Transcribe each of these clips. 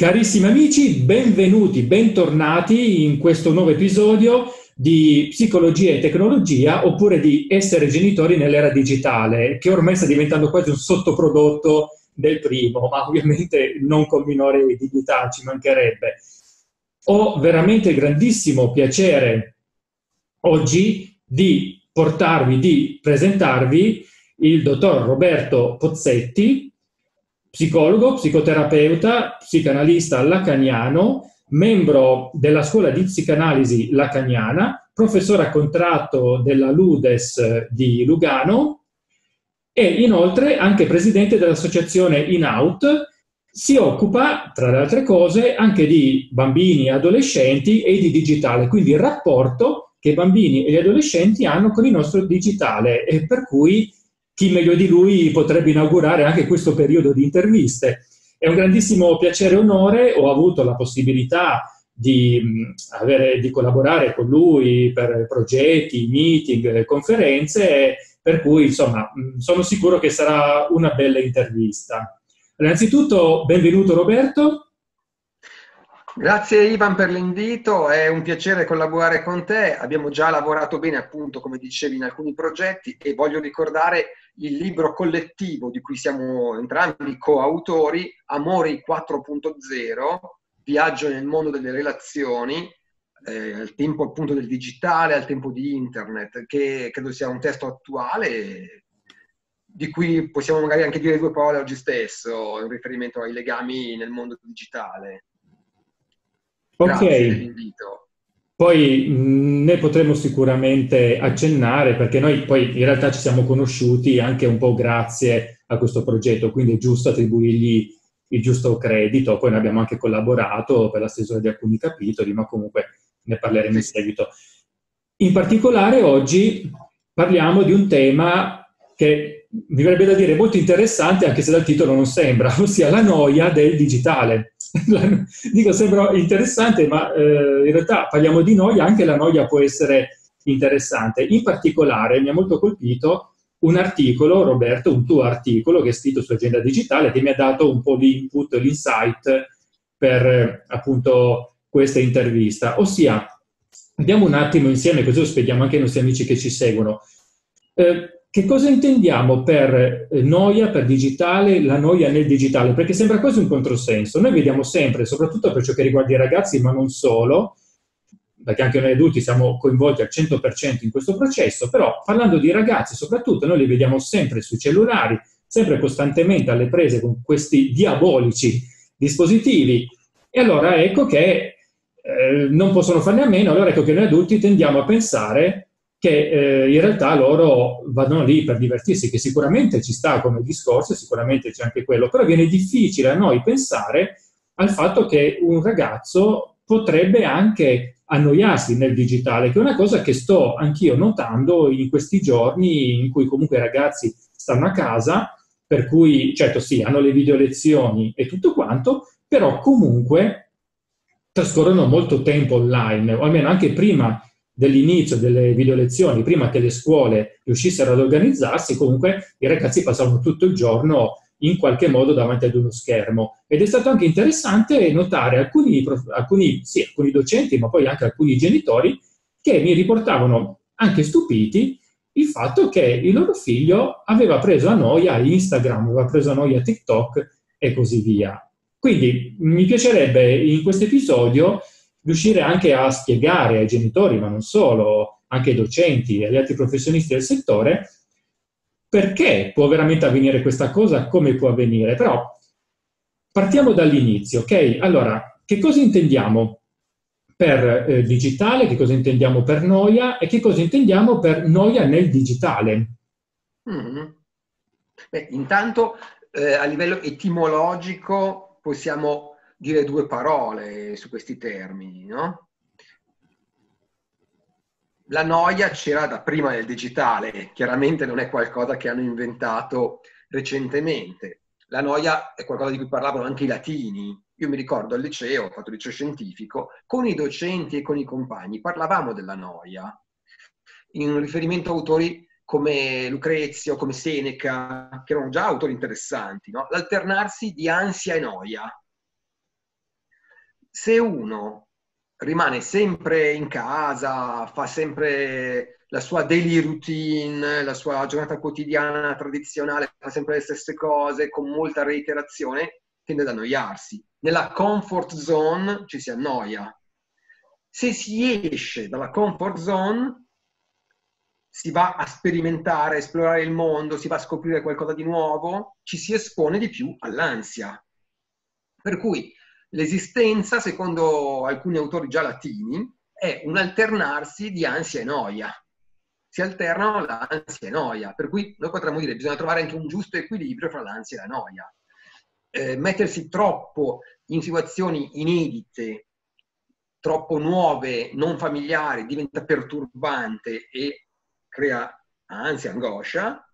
Carissimi amici, benvenuti, bentornati in questo nuovo episodio di Psicologia e Tecnologia oppure di Essere genitori nell'era digitale, che ormai sta diventando quasi un sottoprodotto del primo, ma ovviamente non con minore dignità, ci mancherebbe. Ho veramente grandissimo piacere oggi di portarvi, di presentarvi il dottor Roberto Pozzetti, psicologo, psicoterapeuta, psicanalista lacaniano, membro della scuola di psicanalisi lacaniana, professore a contratto della Ludes di Lugano e inoltre anche presidente dell'associazione In-Out. Si occupa, tra le altre cose, anche di bambini e adolescenti e di digitale, quindi il rapporto che i bambini e gli adolescenti hanno con il nostro digitale e per cui chi meglio di lui potrebbe inaugurare anche questo periodo di interviste. È un grandissimo piacere e onore, ho avuto la possibilità di, avere, di collaborare con lui per progetti, meeting, conferenze, per cui insomma sono sicuro che sarà una bella intervista. Innanzitutto, benvenuto Roberto. Grazie Ivan per l'invito, è un piacere collaborare con te, abbiamo già lavorato bene appunto come dicevi in alcuni progetti e voglio ricordare il libro collettivo di cui siamo entrambi coautori, Amori 4.0, Viaggio nel mondo delle relazioni, eh, al tempo appunto del digitale, al tempo di internet, che credo sia un testo attuale di cui possiamo magari anche dire due parole oggi stesso in riferimento ai legami nel mondo digitale. Ok. Poi ne potremo sicuramente accennare perché noi poi in realtà ci siamo conosciuti anche un po' grazie a questo progetto, quindi è giusto attribuirgli il giusto credito. Poi ne abbiamo anche collaborato per la stesura di alcuni capitoli, ma comunque ne parleremo in seguito. In particolare oggi parliamo di un tema che mi verrebbe da dire molto interessante, anche se dal titolo non sembra, ossia la noia del digitale. Dico, sembra interessante, ma eh, in realtà parliamo di noia, anche la noia può essere interessante. In particolare mi ha molto colpito un articolo, Roberto, un tuo articolo che è scritto su Agenda Digitale, che mi ha dato un po' l'input, l'insight per appunto questa intervista. Ossia, andiamo un attimo insieme, così lo spieghiamo anche ai nostri amici che ci seguono. Eh, che cosa intendiamo per eh, noia, per digitale, la noia nel digitale? Perché sembra quasi un controsenso. Noi vediamo sempre, soprattutto per ciò che riguarda i ragazzi, ma non solo, perché anche noi adulti siamo coinvolti al 100% in questo processo, però parlando di ragazzi soprattutto, noi li vediamo sempre sui cellulari, sempre costantemente alle prese con questi diabolici dispositivi. E allora ecco che eh, non possono farne a meno, allora ecco che noi adulti tendiamo a pensare che eh, in realtà loro vanno lì per divertirsi, che sicuramente ci sta come discorso, sicuramente c'è anche quello, però viene difficile a noi pensare al fatto che un ragazzo potrebbe anche annoiarsi nel digitale, che è una cosa che sto anch'io notando in questi giorni in cui comunque i ragazzi stanno a casa, per cui certo sì, hanno le video lezioni e tutto quanto, però comunque trascorrono molto tempo online, o almeno anche prima dell'inizio delle video lezioni, prima che le scuole riuscissero ad organizzarsi, comunque i ragazzi passavano tutto il giorno in qualche modo davanti ad uno schermo. Ed è stato anche interessante notare alcuni, alcuni, sì, alcuni docenti, ma poi anche alcuni genitori, che mi riportavano anche stupiti il fatto che il loro figlio aveva preso a noia Instagram, aveva preso a noia TikTok e così via. Quindi mi piacerebbe in questo episodio riuscire anche a spiegare ai genitori, ma non solo, anche ai docenti e agli altri professionisti del settore, perché può veramente avvenire questa cosa, come può avvenire. Però partiamo dall'inizio, ok? Allora, che cosa intendiamo per eh, digitale, che cosa intendiamo per noia e che cosa intendiamo per noia nel digitale? Mm-hmm. Beh, intanto eh, a livello etimologico possiamo dire due parole su questi termini, no? La noia c'era da prima del digitale, chiaramente non è qualcosa che hanno inventato recentemente. La noia è qualcosa di cui parlavano anche i latini. Io mi ricordo al liceo, ho fatto liceo scientifico, con i docenti e con i compagni parlavamo della noia, in riferimento a autori come Lucrezio, come Seneca, che erano già autori interessanti, no? l'alternarsi di ansia e noia se uno rimane sempre in casa, fa sempre la sua daily routine, la sua giornata quotidiana tradizionale, fa sempre le stesse cose con molta reiterazione, tende ad annoiarsi. Nella comfort zone ci si annoia. Se si esce dalla comfort zone, si va a sperimentare, a esplorare il mondo, si va a scoprire qualcosa di nuovo, ci si espone di più all'ansia. Per cui l'esistenza, secondo alcuni autori già latini, è un alternarsi di ansia e noia. Si alternano l'ansia e noia, per cui noi potremmo dire che bisogna trovare anche un giusto equilibrio fra l'ansia e la noia. Eh, mettersi troppo in situazioni inedite, troppo nuove, non familiari, diventa perturbante e crea ansia, angoscia.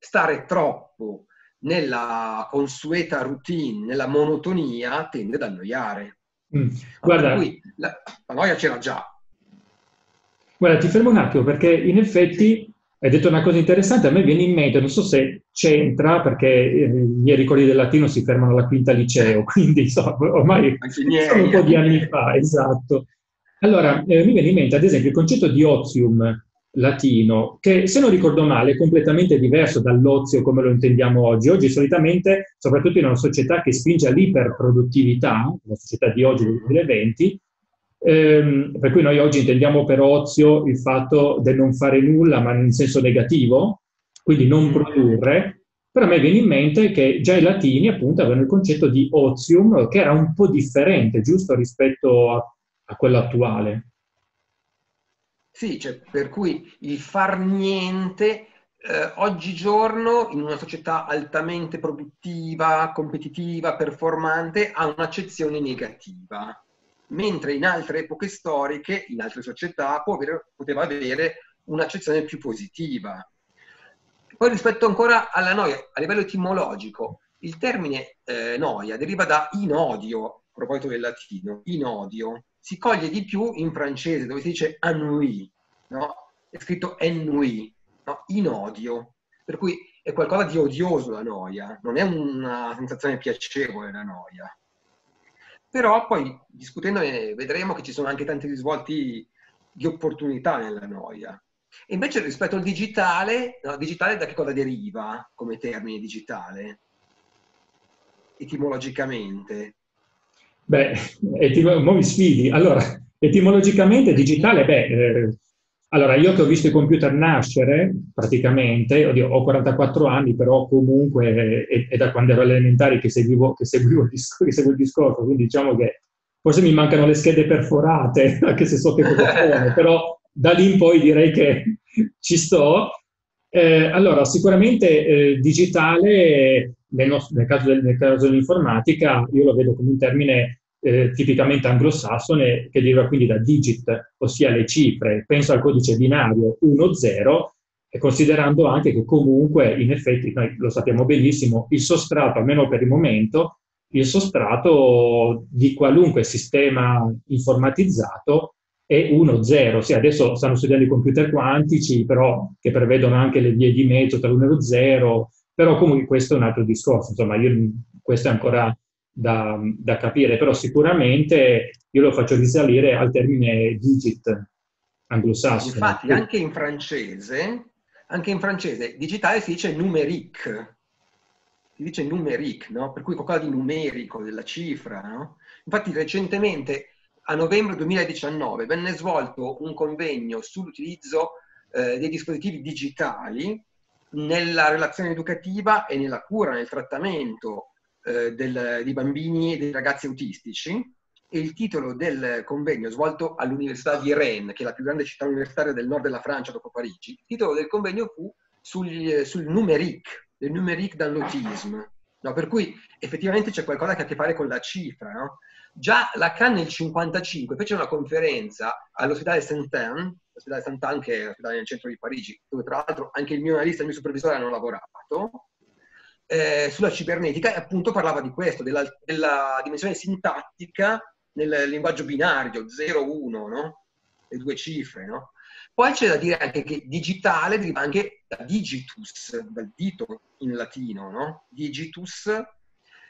Stare troppo nella consueta routine, nella monotonia, tende ad annoiare. Mm. Guarda, cui, la, la noia c'era già. Guarda, ti fermo un attimo perché in effetti hai detto una cosa interessante, a me viene in mente, non so se c'entra, perché eh, i miei ricordi del latino si fermano alla quinta liceo, quindi so, ormai sono un po' di anni fa, esatto. Allora, eh, mi viene in mente ad esempio il concetto di ozium, latino, che se non ricordo male è completamente diverso dall'ozio come lo intendiamo oggi. Oggi solitamente, soprattutto in una società che spinge all'iperproduttività, la società di oggi del 2020, ehm, per cui noi oggi intendiamo per ozio il fatto del non fare nulla, ma in senso negativo, quindi non mm. produrre, però a me viene in mente che già i latini appunto avevano il concetto di ozium che era un po' differente, giusto, rispetto a, a quello attuale. Sì, cioè, per cui il far niente eh, oggigiorno in una società altamente produttiva, competitiva, performante ha un'accezione negativa, mentre in altre epoche storiche, in altre società, avere, poteva avere un'accezione più positiva. Poi rispetto ancora alla noia, a livello etimologico, il termine eh, noia deriva da inodio, a proposito del latino, inodio, si coglie di più in francese, dove si dice ennui, no? È scritto ennui, no? In odio. Per cui è qualcosa di odioso la noia, non è una sensazione piacevole la noia. Però poi discutendone vedremo che ci sono anche tanti risvolti di opportunità nella noia. E invece rispetto al digitale, no, digitale da che cosa deriva come termine digitale? Etimologicamente. Beh, etim- mi sfidi. Allora, etimologicamente digitale, beh, eh, allora io che ho visto i computer nascere, praticamente, oddio, ho 44 anni, però comunque è, è da quando ero elementari che seguivo, che, seguivo il discorso, che seguivo il discorso, quindi diciamo che forse mi mancano le schede perforate, anche se so che cosa sono, però da lì in poi direi che ci sto. Eh, allora, sicuramente eh, digitale, nel, nostro, nel, caso dell'informatica, io lo vedo come un termine eh, tipicamente anglosassone che deriva quindi da digit, ossia le cifre. Penso al codice binario 1-0, e considerando anche che comunque, in effetti, noi lo sappiamo benissimo, il sostrato, almeno per il momento, il sostrato di qualunque sistema informatizzato è 1-0, sì, adesso stanno studiando i computer quantici, però che prevedono anche le vie di mezzo tra l'1 e lo 0, però comunque questo è un altro discorso, insomma, io, questo è ancora da, da capire, però sicuramente io lo faccio risalire al termine digit anglosassone. Infatti anche in francese, anche in francese digitale si dice numerique, si dice numerique, no? per cui qualcosa di numerico, della cifra. No? Infatti recentemente a novembre 2019 venne svolto un convegno sull'utilizzo eh, dei dispositivi digitali nella relazione educativa e nella cura, nel trattamento eh, del, di bambini e dei ragazzi autistici e il titolo del convegno svolto all'Università di Rennes, che è la più grande città universitaria del nord della Francia dopo Parigi, il titolo del convegno fu sul, sul numerique, le numérique l'autisme. No, per cui effettivamente c'è qualcosa che ha a che fare con la cifra, no? Già Lacan nel 1955 fece una conferenza all'ospedale Saint-Anne, l'ospedale Saint-Anne che è l'ospedale nel centro di Parigi, dove tra l'altro anche il mio analista e il mio supervisore hanno lavorato, eh, sulla cibernetica e appunto parlava di questo, della, della dimensione sintattica nel linguaggio binario, 0-1, no? le due cifre. No? Poi c'è da dire anche che digitale deriva anche da digitus, dal dito in latino, no? Digitus.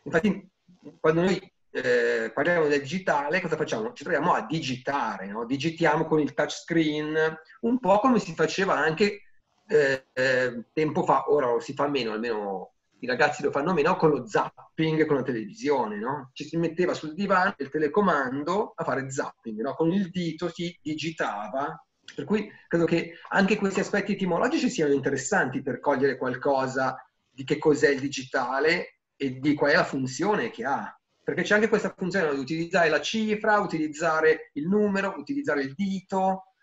Infatti, quando noi eh, parliamo del digitale, cosa facciamo? Ci troviamo a digitare, no? digitiamo con il touchscreen, un po' come si faceva anche eh, eh, tempo fa, ora lo si fa meno, almeno i ragazzi lo fanno meno, con lo zapping con la televisione, no? Ci si metteva sul divano il telecomando a fare zapping, no? Con il dito si digitava per cui credo che anche questi aspetti etimologici siano interessanti per cogliere qualcosa di che cos'è il digitale e di qual è la funzione che ha. Perché c'è anche questa funzione di utilizzare la cifra, utilizzare il numero, utilizzare il dito.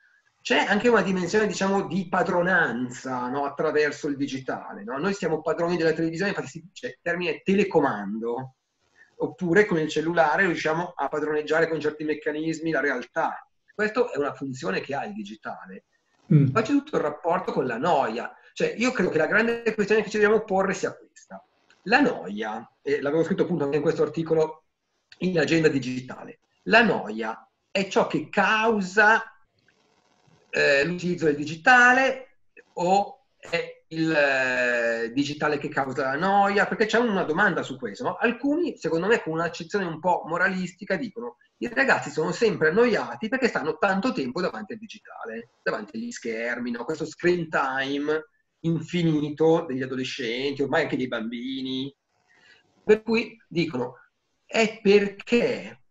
C'è anche una dimensione, diciamo, di padronanza no? attraverso il digitale. No? Noi siamo padroni della televisione, infatti si dice il termine telecomando. Oppure con il cellulare riusciamo a padroneggiare con certi meccanismi la realtà. Questa è una funzione che ha il digitale. Mm. Poi c'è tutto il rapporto con la noia. Cioè, io credo che la grande questione che ci dobbiamo porre sia. La noia, e l'avevo scritto appunto anche in questo articolo in agenda digitale, la noia è ciò che causa eh, l'utilizzo del digitale o è il eh, digitale che causa la noia? Perché c'è una domanda su questo. No? Alcuni, secondo me, con un'accezione un po' moralistica, dicono i ragazzi sono sempre annoiati perché stanno tanto tempo davanti al digitale, davanti agli schermi, no? questo screen time infinito degli adolescenti, ormai anche dei bambini. Per cui dicono, è perché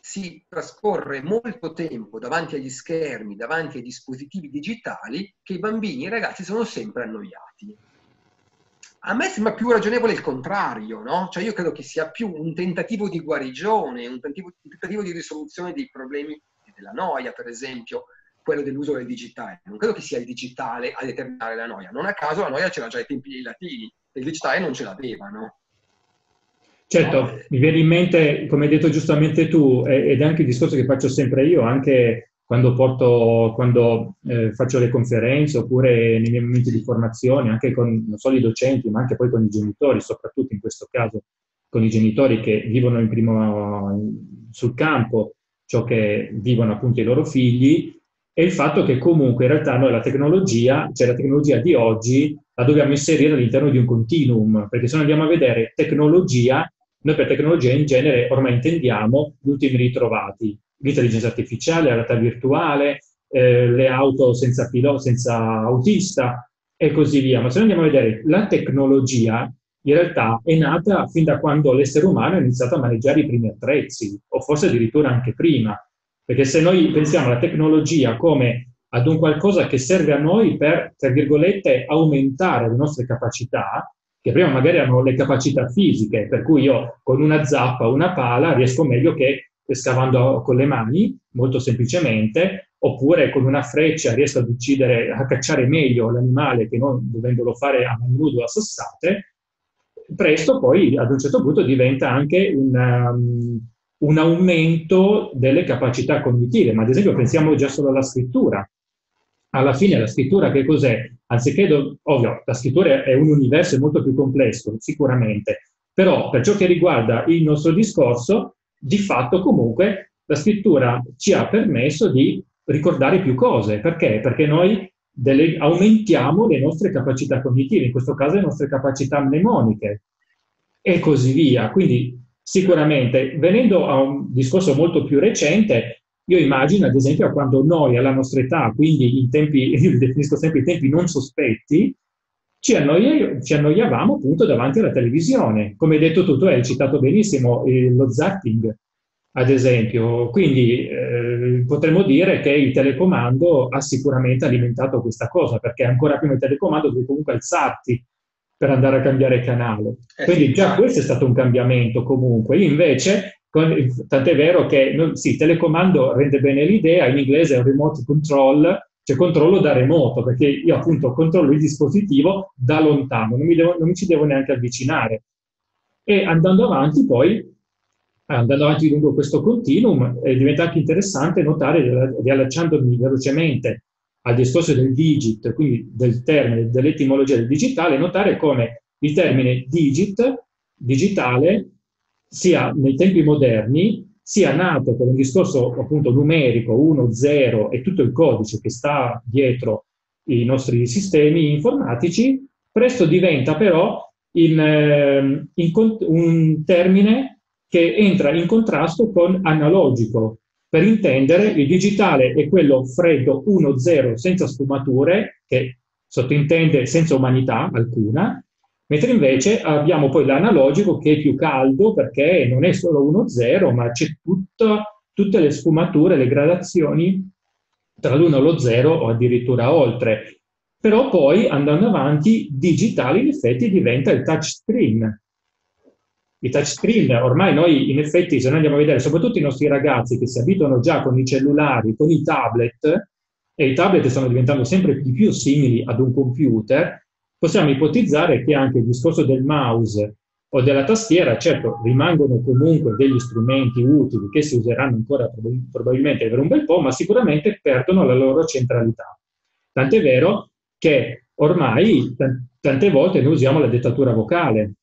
si trascorre molto tempo davanti agli schermi, davanti ai dispositivi digitali, che i bambini e i ragazzi sono sempre annoiati. A me sembra più ragionevole il contrario, no? Cioè io credo che sia più un tentativo di guarigione, un tentativo, un tentativo di risoluzione dei problemi della noia, per esempio, quello dell'uso del digitale. Non credo che sia il digitale a determinare la noia. Non a caso la noia c'era già ai tempi dei latini, il digitale non ce l'aveva, no? Certo, no? mi viene in mente, come hai detto giustamente tu, ed è anche il discorso che faccio sempre io, anche quando, porto, quando eh, faccio le conferenze oppure nei miei momenti di formazione, anche con non solo i docenti, ma anche poi con i genitori, soprattutto in questo caso con i genitori che vivono in primo, sul campo ciò che vivono appunto i loro figli, è il fatto che comunque in realtà noi la tecnologia, cioè la tecnologia di oggi, la dobbiamo inserire all'interno di un continuum, perché se noi andiamo a vedere tecnologia, noi per tecnologia in genere ormai intendiamo gli ultimi ritrovati, l'intelligenza artificiale, la realtà virtuale, eh, le auto senza pilota, senza autista e così via. Ma se noi andiamo a vedere la tecnologia, in realtà è nata fin da quando l'essere umano ha iniziato a maneggiare i primi attrezzi, o forse addirittura anche prima. Perché se noi pensiamo alla tecnologia come ad un qualcosa che serve a noi per, tra virgolette, aumentare le nostre capacità, che prima magari erano le capacità fisiche, per cui io con una zappa o una pala riesco meglio che scavando con le mani, molto semplicemente, oppure con una freccia riesco ad uccidere, a cacciare meglio l'animale che non dovendolo fare a mani nude o a sassate, presto poi ad un certo punto diventa anche un, um, un aumento delle capacità cognitive. Ma ad esempio pensiamo già solo alla scrittura. Alla fine la scrittura che cos'è? Anziché, do- ovvio, la scrittura è un universo molto più complesso, sicuramente, però per ciò che riguarda il nostro discorso, di fatto comunque la scrittura ci ha permesso di ricordare più cose. Perché? Perché noi delle, aumentiamo le nostre capacità cognitive, in questo caso le nostre capacità mnemoniche e così via. Quindi sicuramente, venendo a un discorso molto più recente, io immagino ad esempio quando noi alla nostra età, quindi in tempi, io definisco sempre i tempi non sospetti, ci, annoia, ci, annoiavamo appunto davanti alla televisione. Come hai detto tu, tu hai citato benissimo eh, lo zapping, ad esempio. Quindi eh, potremmo dire che il telecomando ha sicuramente alimentato questa cosa, perché ancora prima il telecomando devi comunque alzarti per andare a cambiare canale. Eh, Quindi già questo è stato un cambiamento comunque. Io invece, con, tant'è vero che sì, telecomando rende bene l'idea, in inglese è un remote control, cioè controllo da remoto, perché io appunto controllo il dispositivo da lontano, non mi, devo, non mi ci devo neanche avvicinare. E andando avanti poi, andando avanti lungo questo continuum, eh, diventa anche interessante notare, riallacciandomi velocemente al discorso del digit, quindi del termine, dell'etimologia del digitale, notare come il termine digit, digitale, sia nei tempi moderni sia nato per un discorso appunto numerico 1, 0 e tutto il codice che sta dietro i nostri sistemi informatici, presto diventa però in, ehm, in, un termine che entra in contrasto con analogico. Per intendere, il digitale è quello freddo 1-0 senza sfumature, che sottintende senza umanità alcuna, mentre invece abbiamo poi l'analogico che è più caldo perché non è solo 1-0, ma c'è tutto, tutte le sfumature, le gradazioni tra l'1 e lo 0 o addirittura oltre. Però poi andando avanti, digitale in effetti diventa il touchscreen, i touchscreen, ormai noi in effetti se noi andiamo a vedere, soprattutto i nostri ragazzi che si abituano già con i cellulari, con i tablet, e i tablet stanno diventando sempre di più simili ad un computer, possiamo ipotizzare che anche il discorso del mouse o della tastiera, certo, rimangono comunque degli strumenti utili che si useranno ancora probabilmente per un bel po', ma sicuramente perdono la loro centralità. Tant'è vero che ormai tante volte noi usiamo la dettatura vocale,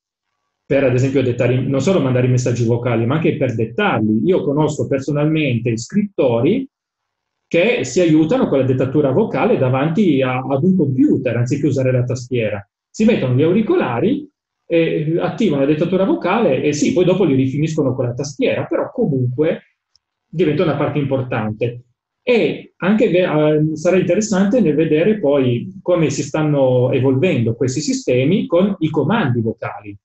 per ad esempio dettare, non solo mandare i messaggi vocali, ma anche per dettarli. Io conosco personalmente scrittori che si aiutano con la dettatura vocale davanti a, ad un computer, anziché usare la tastiera. Si mettono gli auricolari, eh, attivano la dettatura vocale e sì, poi dopo li rifiniscono con la tastiera, però comunque diventa una parte importante. E anche eh, sarà interessante nel vedere poi come si stanno evolvendo questi sistemi con i comandi vocali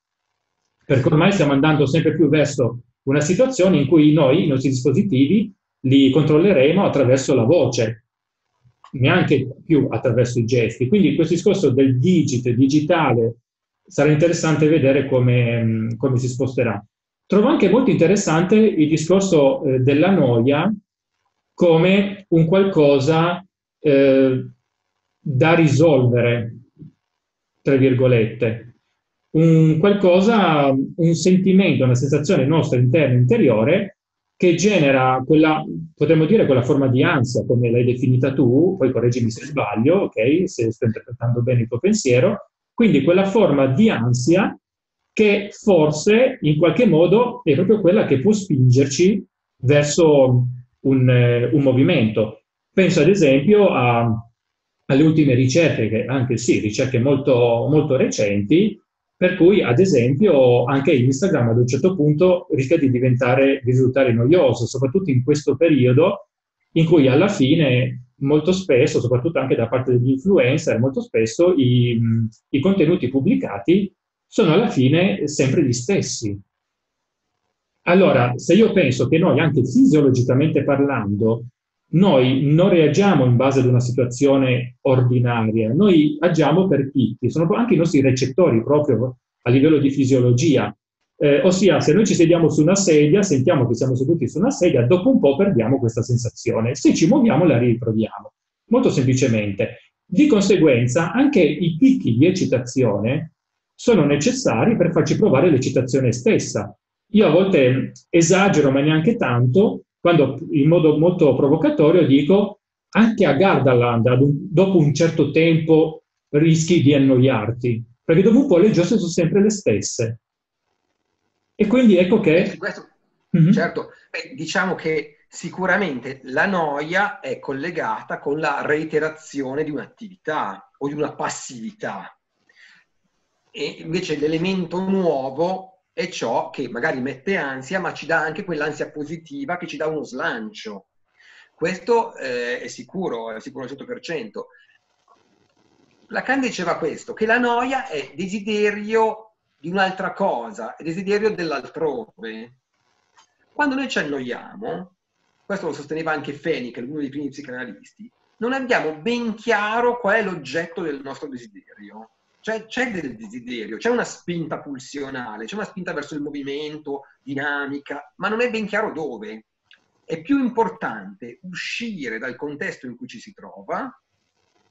perché ormai stiamo andando sempre più verso una situazione in cui noi, i nostri dispositivi, li controlleremo attraverso la voce, neanche più attraverso i gesti. Quindi questo discorso del digit, digitale, sarà interessante vedere come, come si sposterà. Trovo anche molto interessante il discorso eh, della noia come un qualcosa eh, da risolvere, tra virgolette un qualcosa, un sentimento, una sensazione nostra interna, interiore, che genera quella, potremmo dire, quella forma di ansia, come l'hai definita tu, poi correggimi se sbaglio, ok, se sto interpretando bene il tuo pensiero, quindi quella forma di ansia che forse in qualche modo è proprio quella che può spingerci verso un, eh, un movimento. Penso ad esempio a, alle ultime ricerche, che anche sì, ricerche molto, molto recenti, per cui, ad esempio, anche Instagram ad un certo punto rischia di diventare, di risultare noioso, soprattutto in questo periodo in cui alla fine molto spesso, soprattutto anche da parte degli influencer, molto spesso i, i contenuti pubblicati sono alla fine sempre gli stessi. Allora, se io penso che noi, anche fisiologicamente parlando, noi non reagiamo in base ad una situazione ordinaria, noi agiamo per picchi, sono anche i nostri recettori proprio a livello di fisiologia. Eh, ossia, se noi ci sediamo su una sedia, sentiamo che siamo seduti su una sedia, dopo un po' perdiamo questa sensazione. Se ci muoviamo, la ritroviamo. Molto semplicemente. Di conseguenza, anche i picchi di eccitazione sono necessari per farci provare l'eccitazione stessa. Io a volte esagero, ma neanche tanto, quando in modo molto provocatorio dico anche a Gardaland dopo un certo tempo rischi di annoiarti, perché dopo un po' le giostre sono sempre le stesse. E quindi ecco che... Questo, mm-hmm. Certo, Beh, diciamo che sicuramente la noia è collegata con la reiterazione di un'attività o di una passività. E invece l'elemento nuovo è ciò che magari mette ansia, ma ci dà anche quell'ansia positiva che ci dà uno slancio. Questo eh, è sicuro, è sicuro al 100%. Lacan diceva questo, che la noia è desiderio di un'altra cosa, è desiderio dell'altrove. Quando noi ci annoiamo, questo lo sosteneva anche Feni, che è uno dei primi psicanalisti, non abbiamo ben chiaro qual è l'oggetto del nostro desiderio cioè, c'è del desiderio, c'è una spinta pulsionale, c'è una spinta verso il movimento, dinamica, ma non è ben chiaro dove. È più importante uscire dal contesto in cui ci si trova,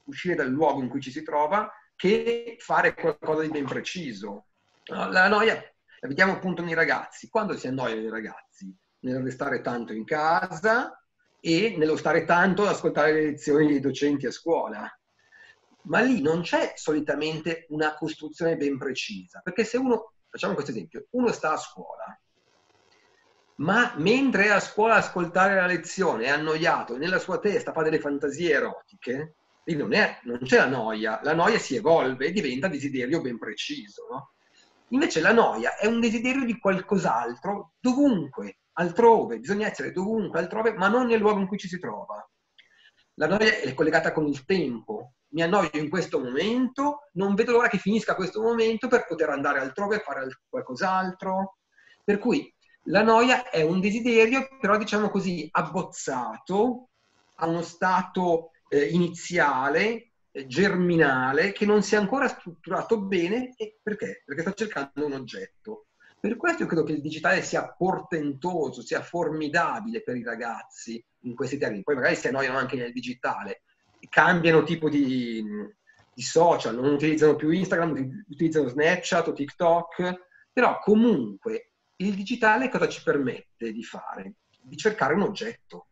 uscire dal luogo in cui ci si trova, che fare qualcosa di ben preciso. La noia la vediamo appunto nei ragazzi. Quando si annoiano i ragazzi? Nel restare tanto in casa e nello stare tanto ad ascoltare le lezioni dei docenti a scuola ma lì non c'è solitamente una costruzione ben precisa, perché se uno, facciamo questo esempio, uno sta a scuola, ma mentre è a scuola a ascoltare la lezione è annoiato, nella sua testa fa delle fantasie erotiche, lì non, è, non c'è la noia, la noia si evolve e diventa desiderio ben preciso. No? Invece la noia è un desiderio di qualcos'altro dovunque, altrove, bisogna essere dovunque, altrove, ma non nel luogo in cui ci si trova. La noia è collegata con il tempo. Mi annoio in questo momento, non vedo l'ora che finisca questo momento per poter andare altrove e fare qualcos'altro. Per cui la noia è un desiderio, però diciamo così, abbozzato a uno stato eh, iniziale, eh, germinale, che non si è ancora strutturato bene. E perché? Perché sta cercando un oggetto. Per questo io credo che il digitale sia portentoso, sia formidabile per i ragazzi in questi termini. Poi magari si annoiano anche nel digitale, cambiano tipo di, di social, non utilizzano più Instagram, utilizzano Snapchat o TikTok, però comunque il digitale cosa ci permette di fare? Di cercare un oggetto.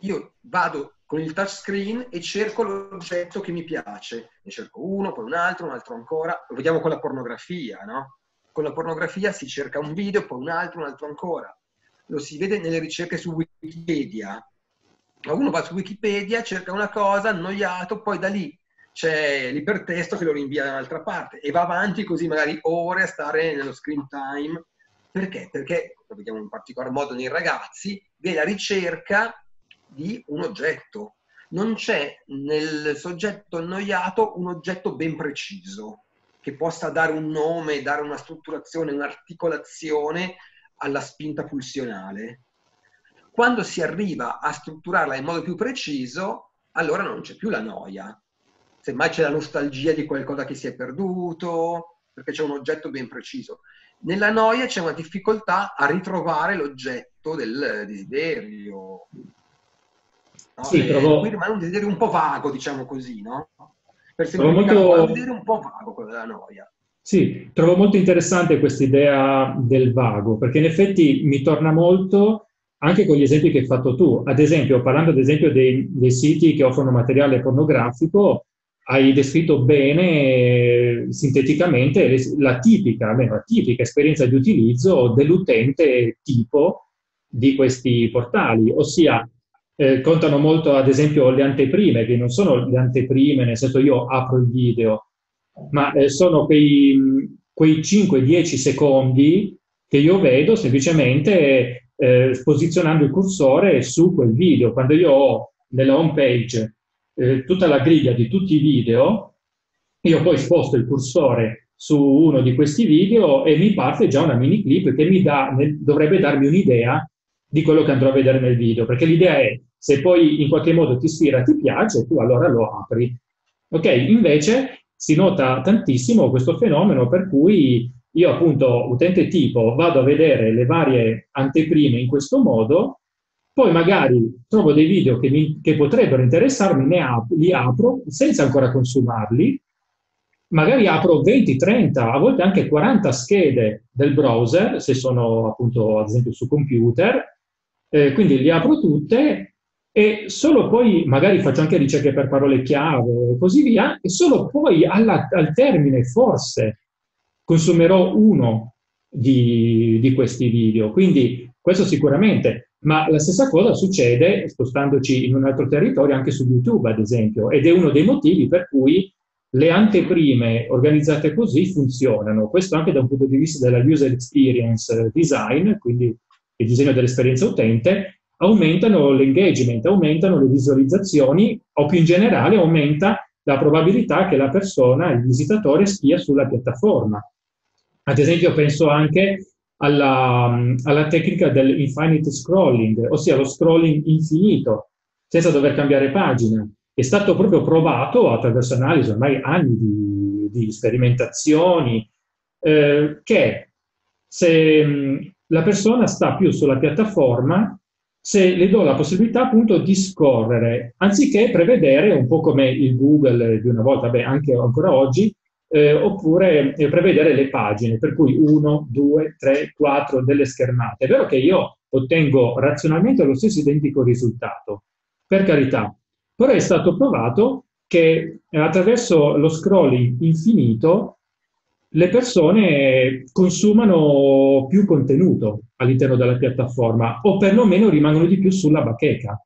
Io vado con il touchscreen e cerco l'oggetto che mi piace. Ne cerco uno, poi un altro, un altro ancora. Lo vediamo con la pornografia, no? Con la pornografia si cerca un video, poi un altro, un altro ancora. Lo si vede nelle ricerche su Wikipedia. Uno va su Wikipedia, cerca una cosa, annoiato, poi da lì c'è l'ipertesto che lo rinvia da un'altra parte e va avanti così magari ore a stare nello screen time perché? Perché, lo vediamo in particolar modo nei ragazzi, vi è la ricerca di un oggetto. Non c'è nel soggetto annoiato un oggetto ben preciso che possa dare un nome, dare una strutturazione, un'articolazione alla spinta pulsionale. Quando si arriva a strutturarla in modo più preciso, allora non c'è più la noia. Semmai c'è la nostalgia di qualcosa che si è perduto, perché c'è un oggetto ben preciso. Nella noia c'è una difficoltà a ritrovare l'oggetto del desiderio. No? Sì, trovo... Qui rimane un desiderio un po' vago, diciamo così, no? Per semplificare molto... un desiderio un po' vago quello della noia. Sì, trovo molto interessante questa idea del vago, perché in effetti mi torna molto anche con gli esempi che hai fatto tu. Ad esempio, parlando ad esempio dei, dei siti che offrono materiale pornografico, hai descritto bene sinteticamente la tipica, almeno la tipica esperienza di utilizzo dell'utente tipo di questi portali, ossia eh, contano molto ad esempio le anteprime, che non sono le anteprime, nel senso io apro il video, ma eh, sono quei, quei 5-10 secondi che io vedo semplicemente eh, posizionando il cursore su quel video. Quando io ho nella home page eh, tutta la griglia di tutti i video, io poi sposto il cursore su uno di questi video e mi parte già una mini clip che mi dà, dovrebbe darmi un'idea di quello che andrò a vedere nel video, perché l'idea è se poi in qualche modo ti ispira, ti piace, tu allora lo apri. Ok, invece si nota tantissimo questo fenomeno per cui io appunto utente tipo vado a vedere le varie anteprime in questo modo poi magari trovo dei video che, mi, che potrebbero interessarmi, ap- li apro senza ancora consumarli, magari apro 20, 30, a volte anche 40 schede del browser, se sono appunto ad esempio su computer, eh, quindi li apro tutte e solo poi magari faccio anche ricerche per parole chiave e così via, e solo poi alla, al termine forse consumerò uno di, di questi video. Quindi questo sicuramente ma la stessa cosa succede, spostandoci in un altro territorio, anche su YouTube, ad esempio, ed è uno dei motivi per cui le anteprime organizzate così funzionano. Questo anche da un punto di vista della user experience design, quindi il disegno dell'esperienza utente, aumentano l'engagement, aumentano le visualizzazioni o più in generale aumenta la probabilità che la persona, il visitatore, stia sulla piattaforma. Ad esempio penso anche alla, alla tecnica dell'infinite scrolling, ossia lo scrolling infinito, senza dover cambiare pagina. È stato proprio provato attraverso analisi, ormai anni di, di sperimentazioni, eh, che se mh, la persona sta più sulla piattaforma, se le do la possibilità appunto di scorrere, anziché prevedere un po' come il Google di una volta, beh, anche ancora oggi, eh, oppure eh, prevedere le pagine, per cui 1, 2, 3, 4 delle schermate. È vero che io ottengo razionalmente lo stesso identico risultato, per carità, però è stato provato che attraverso lo scrolling infinito le persone consumano più contenuto all'interno della piattaforma o perlomeno rimangono di più sulla bacheca.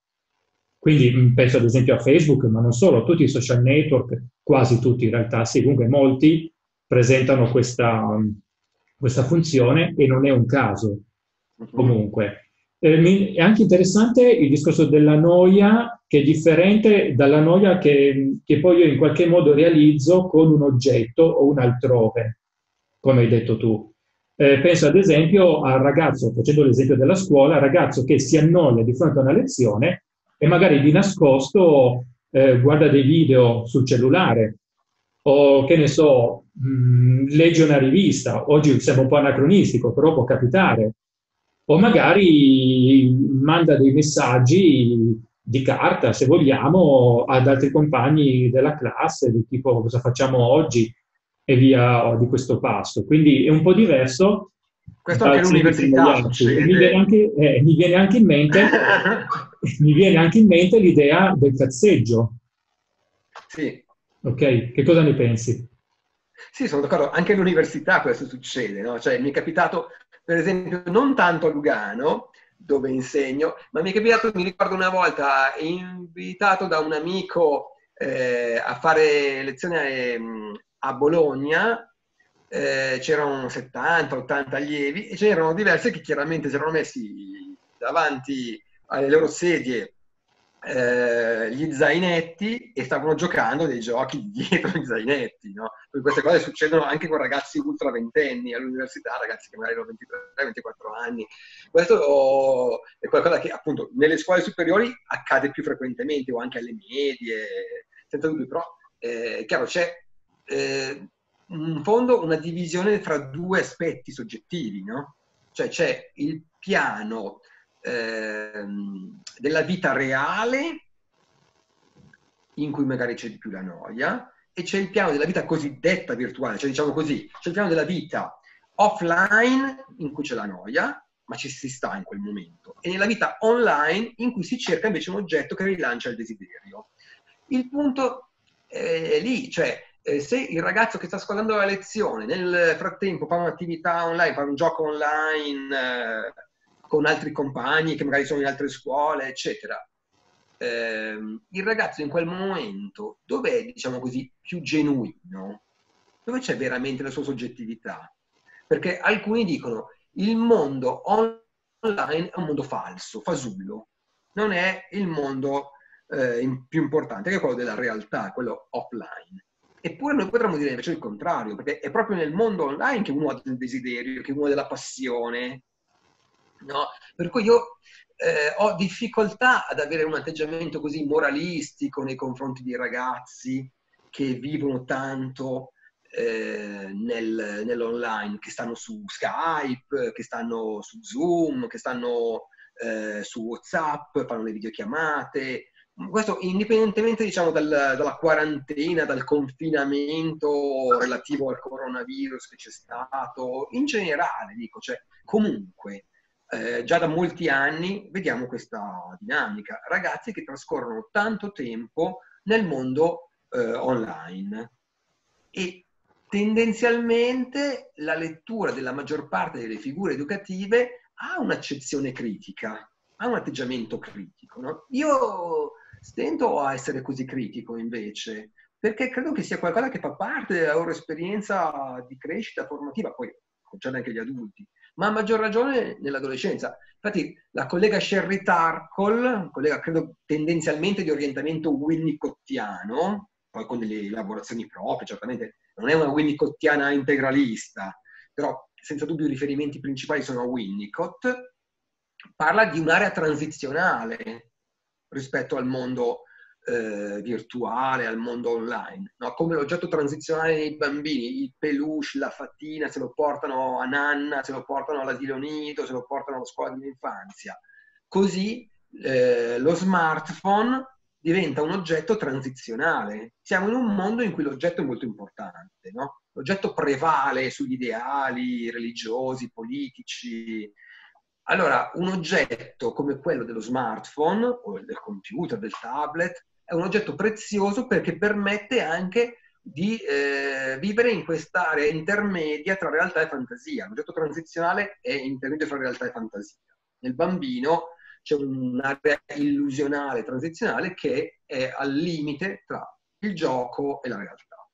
Quindi mm, penso ad esempio a Facebook, ma non solo, tutti i social network, quasi tutti in realtà, sì, comunque molti presentano questa, mm, questa funzione e non è un caso. Mhm. Comunque, eh, è anche interessante il discorso della noia, che è differente dalla noia che, che, poi io in qualche modo realizzo con un oggetto o un altrove, come hai detto tu. Eh, penso ad esempio al ragazzo, facendo l'esempio della scuola, ragazzo che si annoia di fronte a una lezione e magari di nascosto eh, guarda dei video sul cellulare o che ne so, mh, mm, legge una rivista. Oggi sembra un po' anacronistico, però può capitare o magari manda dei messaggi di carta, se vogliamo, ad altri compagni della classe, del tipo cosa facciamo oggi e via di questo passo. Quindi è un po' diverso. Questo anche l'università mi viene anche, eh, mi viene anche in mente mi viene anche in mente l'idea del cazzeggio. Sì. Ok, che cosa ne pensi? Sì, sono d'accordo, anche all'università questo succede, no? Cioè, mi è capitato per esempio, non tanto a Lugano, dove insegno, ma mi è capitato, mi ricordo una volta, invitato da un amico eh, a fare lezione a, ehm, a Bologna, eh, c'erano 70-80 allievi e c'erano diversi che chiaramente si erano messi davanti alle loro sedie eh, gli zainetti e stavano giocando dei giochi dietro gli zainetti, no? queste cose succedono anche con ragazzi ultra ventenni all'università, ragazzi che magari hanno 23-24 anni. Questo è qualcosa che appunto nelle scuole superiori accade più frequentemente o anche alle medie, senza dubbio, però eh, è chiaro c'è eh, in fondo una divisione tra due aspetti soggettivi, no? Cioè c'è il piano Ehm, della vita reale, in cui magari c'è di più la noia, e c'è il piano della vita cosiddetta virtuale, cioè diciamo così, c'è il piano della vita offline in cui c'è la noia, ma ci si sta in quel momento, e nella vita online in cui si cerca invece un oggetto che rilancia il desiderio. Il punto è lì, cioè eh, se il ragazzo che sta ascoltando la lezione nel frattempo fa un'attività online, fa un gioco online, eh, con altri compagni che magari sono in altre scuole, eccetera. Eh, il ragazzo in quel momento, dove è, diciamo così, più genuino? Dove c'è veramente la sua soggettività? Perché alcuni dicono il mondo online è un mondo falso, fasullo, non è il mondo eh, più importante, che è quello della realtà, quello offline. Eppure noi potremmo dire invece il contrario, perché è proprio nel mondo online che uno ha del desiderio, che uno ha della passione, No? Per cui io eh, ho difficoltà ad avere un atteggiamento così moralistico nei confronti dei ragazzi che vivono tanto eh, nel, nell'online, che stanno su Skype, che stanno su Zoom, che stanno eh, su WhatsApp, fanno le videochiamate. Questo indipendentemente diciamo, dal, dalla quarantena, dal confinamento relativo al coronavirus che c'è stato, in generale dico, cioè comunque eh, già da molti anni vediamo questa dinamica. Ragazzi che trascorrono tanto tempo nel mondo eh, online e tendenzialmente la lettura della maggior parte delle figure educative ha un'accezione critica, ha un atteggiamento critico. No? Io stento a essere così critico invece, perché credo che sia qualcosa che fa parte della loro esperienza di crescita formativa, poi concerne anche gli adulti, ma a maggior ragione nell'adolescenza. Infatti la collega Sherry Tarkle, collega credo tendenzialmente di orientamento winnicottiano, poi con delle elaborazioni proprie, certamente non è una winnicottiana integralista, però senza dubbio i riferimenti principali sono a Winnicott, parla di un'area transizionale rispetto al mondo eh, virtuale, al mondo online, no? come l'oggetto transizionale dei bambini, il peluche, la fattina, se lo portano a nanna, se lo portano all'asilo nido, se lo portano alla scuola dell'infanzia. Così eh, lo smartphone diventa un oggetto transizionale. Siamo in un mondo in cui l'oggetto è molto importante, no? L'oggetto prevale sugli ideali religiosi, politici. Allora, un oggetto come quello dello smartphone o del computer, del tablet, è un oggetto prezioso perché permette anche di eh, vivere in quest'area intermedia tra realtà e fantasia. L'oggetto transizionale è intermedio tra realtà e fantasia. Nel bambino c'è un'area illusionale transizionale che è al limite tra il gioco e la realtà.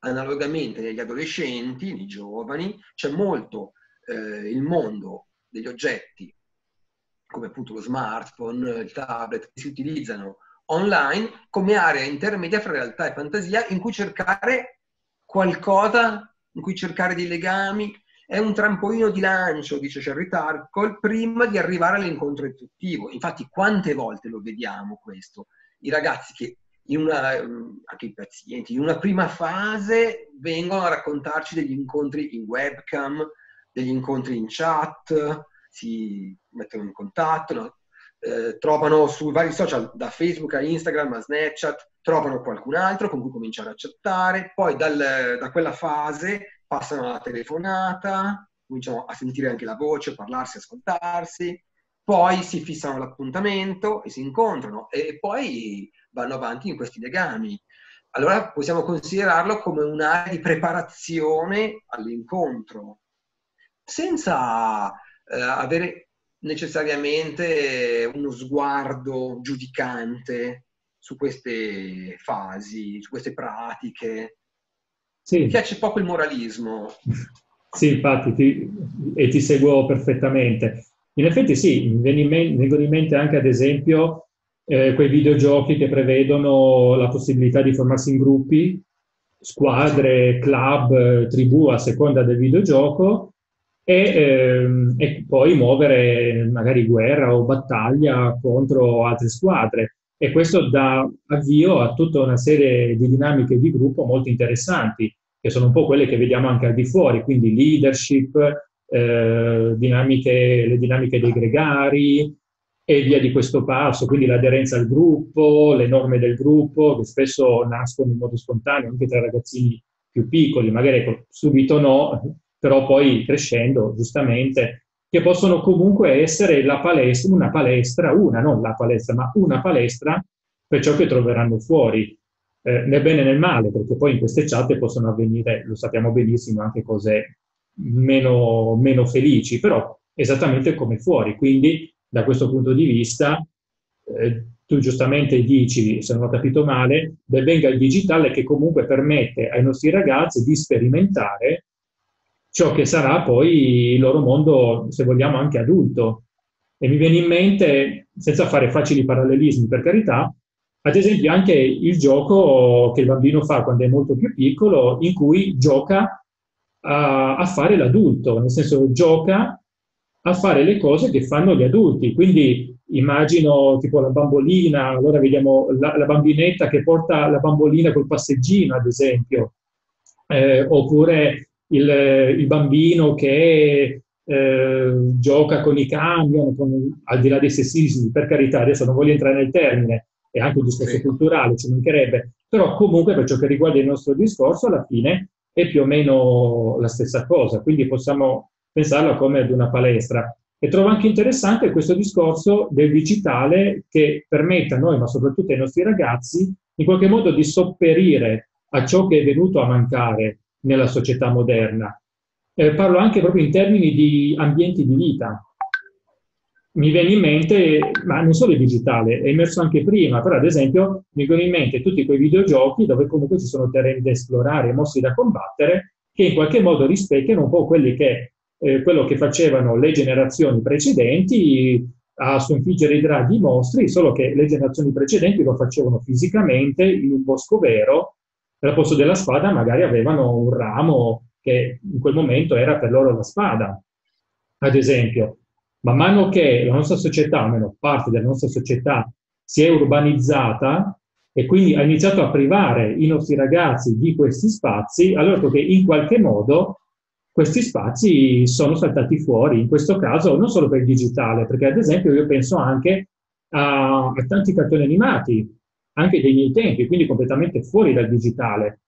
analogamente negli adolescenti, nei giovani, c'è molto eh, il mondo degli oggetti, come appunto lo smartphone, il tablet, che si utilizzano online come area intermedia fra realtà e fantasia in cui cercare qualcosa, in cui cercare dei legami. È un trampolino di lancio, dice Sherry Tarkle, prima di arrivare all'incontro effettivo. Infatti, quante volte lo vediamo questo? I ragazzi che in una, anche i pazienti, in una prima fase vengono a raccontarci degli incontri in webcam, degli incontri in chat, si mettono in contatto, no? Eh, trovano sui vari social, da Facebook a Instagram a Snapchat, trovano qualcun altro con cui cominciare a chattare, poi dal, da quella fase passano alla telefonata, cominciano a sentire anche la voce, parlarsi, ascoltarsi, poi si fissano l'appuntamento e si incontrano e poi vanno avanti in questi legami. Allora possiamo considerarlo come un'area di preparazione all'incontro, senza eh, avere necessariamente uno sguardo giudicante su queste fasi, su queste pratiche. Sì. Mi piace poco il moralismo. Sì, infatti, ti, e ti seguo perfettamente. In effetti sì, mi vengono in mente anche ad esempio eh, quei videogiochi che prevedono la possibilità di formarsi in gruppi, squadre, club, tribù a seconda del videogioco e, ehm, e, poi muovere magari guerra o battaglia contro altre squadre. E questo dà avvio a tutta una serie di dinamiche di gruppo molto interessanti, che sono un po' quelle che vediamo anche al di fuori, quindi leadership, eh, dinamiche, le dinamiche dei gregari e via di questo passo, quindi l'aderenza al gruppo, le norme del gruppo, che spesso nascono in modo spontaneo anche tra ragazzini più piccoli, magari ecco, subito no, però poi crescendo, giustamente, che possono comunque essere palestra, una palestra, una, non la palestra, ma una palestra per ciò che troveranno fuori, eh, nel bene e nel male, perché poi in queste chat possono avvenire, lo sappiamo benissimo, anche cose meno, meno felici, però esattamente come fuori. Quindi, da questo punto di vista, eh, tu giustamente dici, se non ho capito male, ben venga il digitale che comunque permette ai nostri ragazzi di sperimentare ciò che sarà poi il loro mondo, se vogliamo, anche adulto. E mi viene in mente, senza fare facili parallelismi per carità, ad esempio anche il gioco che il bambino fa quando è molto più piccolo, in cui gioca a, a fare l'adulto, nel senso gioca a fare le cose che fanno gli adulti. Quindi immagino tipo la bambolina, allora vediamo la, la bambinetta che porta la bambolina col passeggino, ad esempio, eh, oppure il, il bambino che eh, gioca con i camion, con, al di là dei sessismi, per carità, adesso non voglio entrare nel termine, è anche un discorso sì. culturale, ci mancherebbe, però comunque per ciò che riguarda il nostro discorso, alla fine è più o meno la stessa cosa, quindi possiamo pensarlo come ad una palestra. E trovo anche interessante questo discorso del digitale che permette a noi, ma soprattutto ai nostri ragazzi, in qualche modo di sopperire a ciò che è venuto a mancare nella società moderna. Eh, parlo anche proprio in termini di ambienti di vita. Mi viene in mente, ma non solo il digitale, è emerso anche prima, però ad esempio mi vengono in mente tutti quei videogiochi dove comunque ci sono terreni da esplorare, mostri da combattere, che in qualche modo rispecchiano un po' quelli che, eh, quello che facevano le generazioni precedenti a sconfiggere i draghi mostri, solo che le generazioni precedenti lo facevano fisicamente in un bosco vero, al posto della spada magari avevano un ramo che in quel momento era per loro la spada, ad esempio. Man mano che la nostra società, almeno parte della nostra società, si è urbanizzata e quindi ha iniziato a privare i nostri ragazzi di questi spazi, allora che in qualche modo questi spazi sono saltati fuori, in questo caso non solo per il digitale, perché ad esempio io penso anche a, a tanti cartoni animati anche dei miei tempi, quindi completamente fuori dal digitale,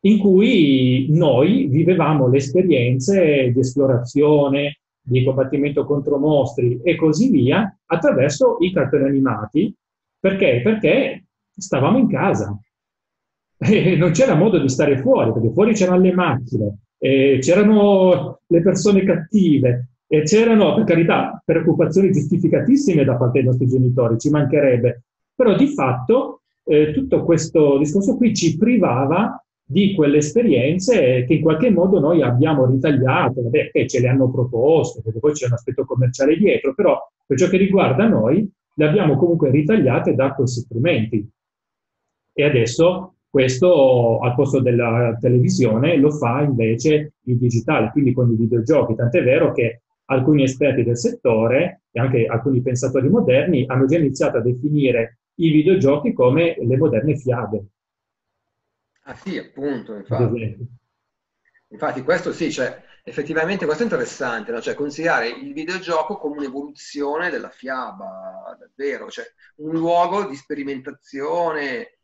in cui noi vivevamo le esperienze di esplorazione, di combattimento contro mostri e così via attraverso i cartoni animati. Perché? Perché stavamo in casa e non c'era modo di stare fuori, perché fuori c'erano le macchine, c'erano le persone cattive e c'erano, per carità, preoccupazioni giustificatissime da parte dei nostri genitori, ci mancherebbe, però di fatto eh, tutto questo discorso qui ci privava di quelle esperienze che in qualche modo noi abbiamo ritagliato, vabbè, che ce le hanno proposte, perché poi c'è un aspetto commerciale dietro, però per ciò che riguarda noi, le abbiamo comunque ritagliate da questi strumenti. E adesso questo al posto della televisione lo fa invece il digitale, quindi con i videogiochi, tant'è vero che alcuni esperti del settore e anche alcuni pensatori moderni hanno già iniziato a definire i videogiochi come le moderne fiabe. Ah sì, appunto, infatti. Infatti questo sì, cioè, effettivamente questo è interessante, no? cioè considerare il videogioco come un'evoluzione della fiaba, davvero, cioè un luogo di sperimentazione.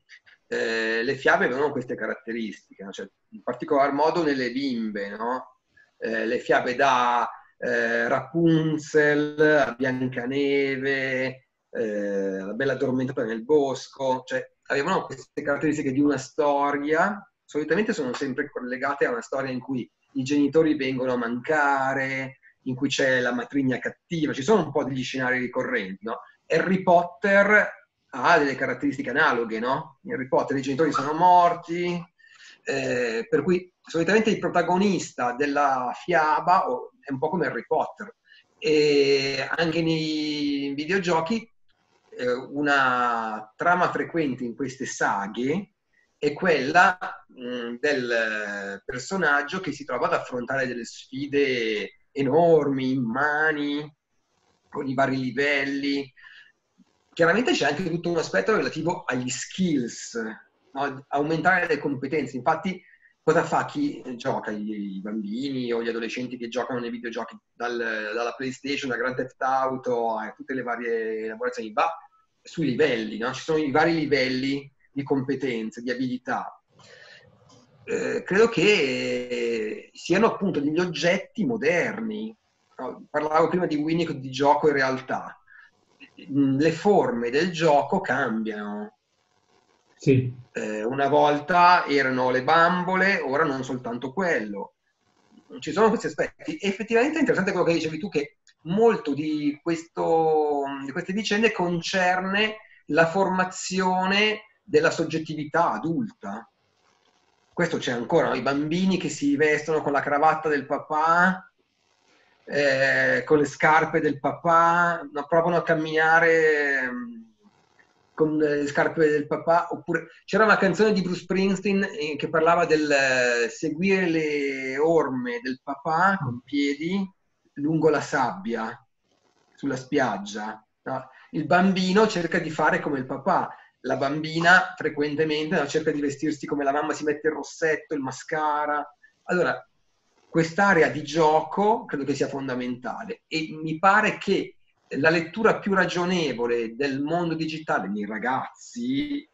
Eh, le fiabe avevano queste caratteristiche, no? cioè, in particolar modo nelle bimbe, no? eh, le fiabe da eh, Rapunzel a Biancaneve, eh, la bella addormentata nel bosco, cioè avevano queste caratteristiche di una storia, solitamente sono sempre collegate a una storia in cui i genitori vengono a mancare, in cui c'è la matrigna cattiva, ci sono un po' degli scenari ricorrenti, no? Harry Potter ha delle caratteristiche analoghe, no? In Harry Potter i genitori sono morti, eh, per cui solitamente il protagonista della fiaba è un po' come Harry Potter. E anche nei videogiochi eh, una trama frequente in queste saghe è quella mh, del personaggio che si trova ad affrontare delle sfide enormi, immani, con i vari livelli. Chiaramente c'è anche tutto un aspetto relativo agli skills, no? aumentare le competenze. Infatti, cosa fa chi gioca? I, bambini o gli adolescenti che giocano nei videogiochi dal, dalla PlayStation, da Grand Theft Auto a tutte le varie elaborazioni? Va sui livelli, no? ci sono i vari livelli di competenze, di abilità. Eh, credo che siano appunto degli oggetti moderni. Parlavo prima di Winnie di gioco in realtà. Le forme del gioco cambiano. Sì. Eh, una volta erano le bambole, ora non soltanto quello. Ci sono questi aspetti. effettivamente è interessante quello che dicevi tu, che molto di, questo, di queste vicende concerne la formazione della soggettività adulta. Questo c'è ancora, no? i bambini che si vestono con la cravatta del papà, eh, con le scarpe del papà, no, provano a camminare mm, con le scarpe del papà, oppure c'era una canzone di Bruce Springsteen eh, che parlava del eh, seguire le orme del papà con piedi lungo la sabbia, sulla spiaggia. No? Il bambino cerca di fare come il papà, la bambina frequentemente no, cerca di vestirsi come la mamma, si mette il rossetto, il mascara. Allora, quest'area di gioco credo che sia fondamentale e mi pare che la lettura più ragionevole del mondo digitale nei ragazzi,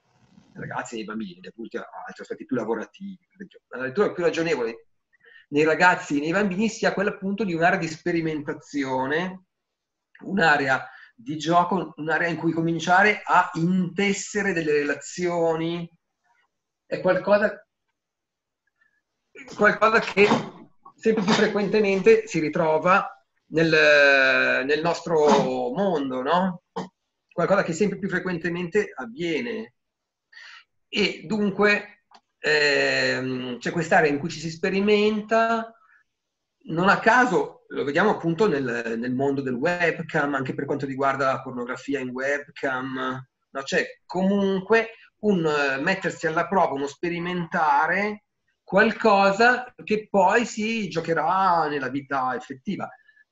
ragazzi e nei bambini, da altri aspetti più lavorativi, la lettura più ragionevole nei ragazzi e nei bambini sia quella appunto di un'area di sperimentazione, un'area di gioco, un'area in cui cominciare a intessere delle relazioni. È qualcosa, qualcosa che sempre più frequentemente si ritrova nel, nel nostro mondo, no? Qualcosa che sempre più frequentemente avviene. E dunque eh, c'è quest'area in cui ci si sperimenta, non a caso lo vediamo appunto nel, nel, mondo del webcam, anche per quanto riguarda la pornografia in webcam, no? c'è comunque un uh, mettersi alla prova, uno sperimentare qualcosa che poi si giocherà nella vita effettiva.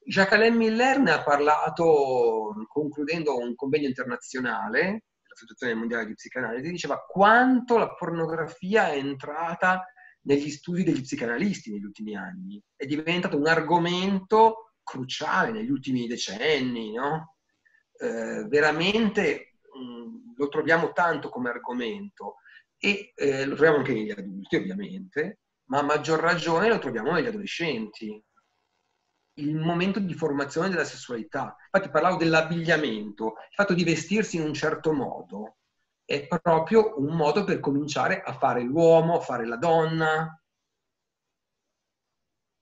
Jacques-Alain Miller ne ha parlato concludendo un convegno internazionale l'Associazione Mondiale di Psicanalisi, diceva quanto la pornografia è entrata negli studi degli psicanalisti negli ultimi anni. È diventato un argomento cruciale negli ultimi decenni, no? eh, veramente mh, mm, lo troviamo tanto come argomento e eh, lo troviamo anche negli adulti ovviamente, ma a maggior ragione lo troviamo negli adolescenti il momento di formazione della sessualità. Infatti parlavo dell'abbigliamento, il fatto di vestirsi in un certo modo è proprio un modo per cominciare a fare l'uomo, a fare la donna.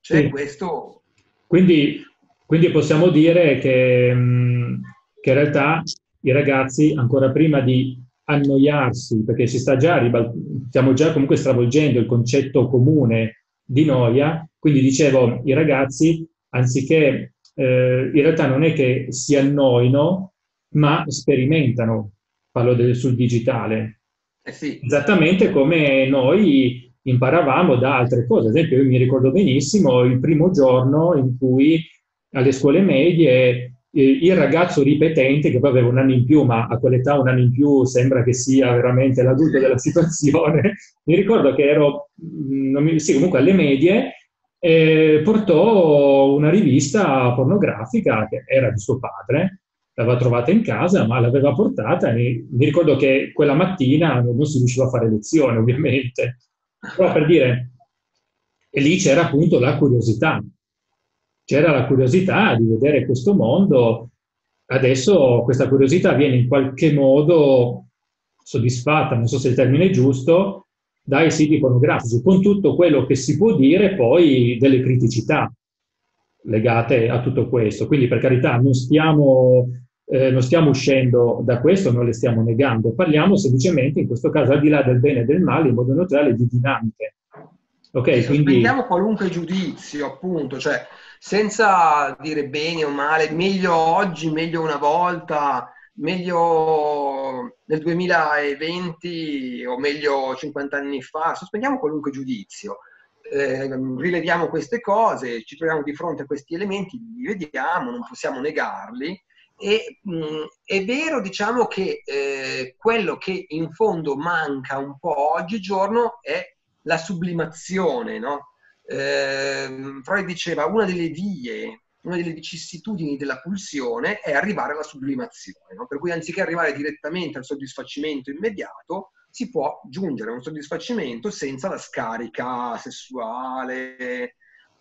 C'è sì. questo... Quindi, quindi, possiamo dire che, che in realtà i ragazzi, ancora prima di annoiarsi, perché si sta già, stiamo già comunque stravolgendo il concetto comune di noia, quindi dicevo, i ragazzi, anziché, eh, in realtà non è che si annoino, ma sperimentano, parlo del, sul digitale. Eh sì. Esattamente come noi imparavamo da altre cose. Ad esempio, io mi ricordo benissimo il primo giorno in cui alle scuole medie il ragazzo ripetente, che poi aveva un anno in più, ma a quell'età un anno in più sembra che sia veramente l'adulto della situazione, mi ricordo che ero, mm, mi, sì, comunque alle medie, eh, portò una rivista pornografica che era di suo padre, l'aveva trovata in casa, ma l'aveva portata e mi ricordo che quella mattina non si riusciva a fare lezione, ovviamente. Però per dire, e lì c'era appunto la curiosità, c'era la curiosità di vedere questo mondo. Adesso questa curiosità viene in qualche modo soddisfatta, non so se il termine è giusto, dai siti pornografici, con tutto quello che si può dire poi delle criticità legate a tutto questo. Quindi per carità non stiamo, eh, non stiamo uscendo da questo, non le stiamo negando, parliamo semplicemente in questo caso al di là del bene e del male in modo neutrale di dinamiche. Ok, quindi... qualunque giudizio, appunto, cioè senza dire bene o male, meglio oggi, meglio una volta, meglio nel 2020 o meglio 50 anni fa, sospendiamo qualunque giudizio. Eh, rileviamo queste cose, ci troviamo di fronte a questi elementi, li vediamo, non possiamo negarli. E, mh, mm, è vero, diciamo, che eh, quello che in fondo manca un po' oggigiorno è la sublimazione, no? eh, Freud diceva una delle vie, una delle vicissitudini della pulsione è arrivare alla sublimazione, no? per cui anziché arrivare direttamente al soddisfacimento immediato, si può giungere a un soddisfacimento senza la scarica sessuale.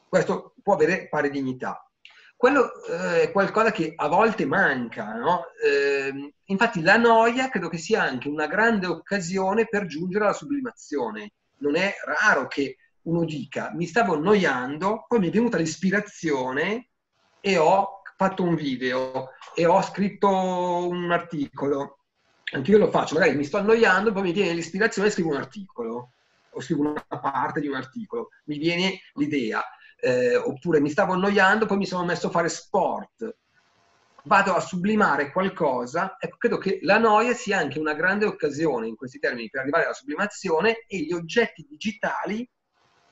Questo può avere pari dignità. Quello eh, è qualcosa che a volte manca, no? eh, infatti la noia credo che sia anche una grande occasione per giungere alla sublimazione. Non è raro che uno dica mi stavo annoiando, poi mi è venuta l'ispirazione e ho fatto un video e ho scritto un articolo. Anche io lo faccio, magari mi sto annoiando, poi mi viene l'ispirazione e scrivo un articolo, o scrivo una parte di un articolo, mi viene l'idea. Eh, oppure mi stavo annoiando, poi mi sono messo a fare sport, vado a sublimare qualcosa, ecco, credo che la noia sia anche una grande occasione in questi termini per arrivare alla sublimazione e gli oggetti digitali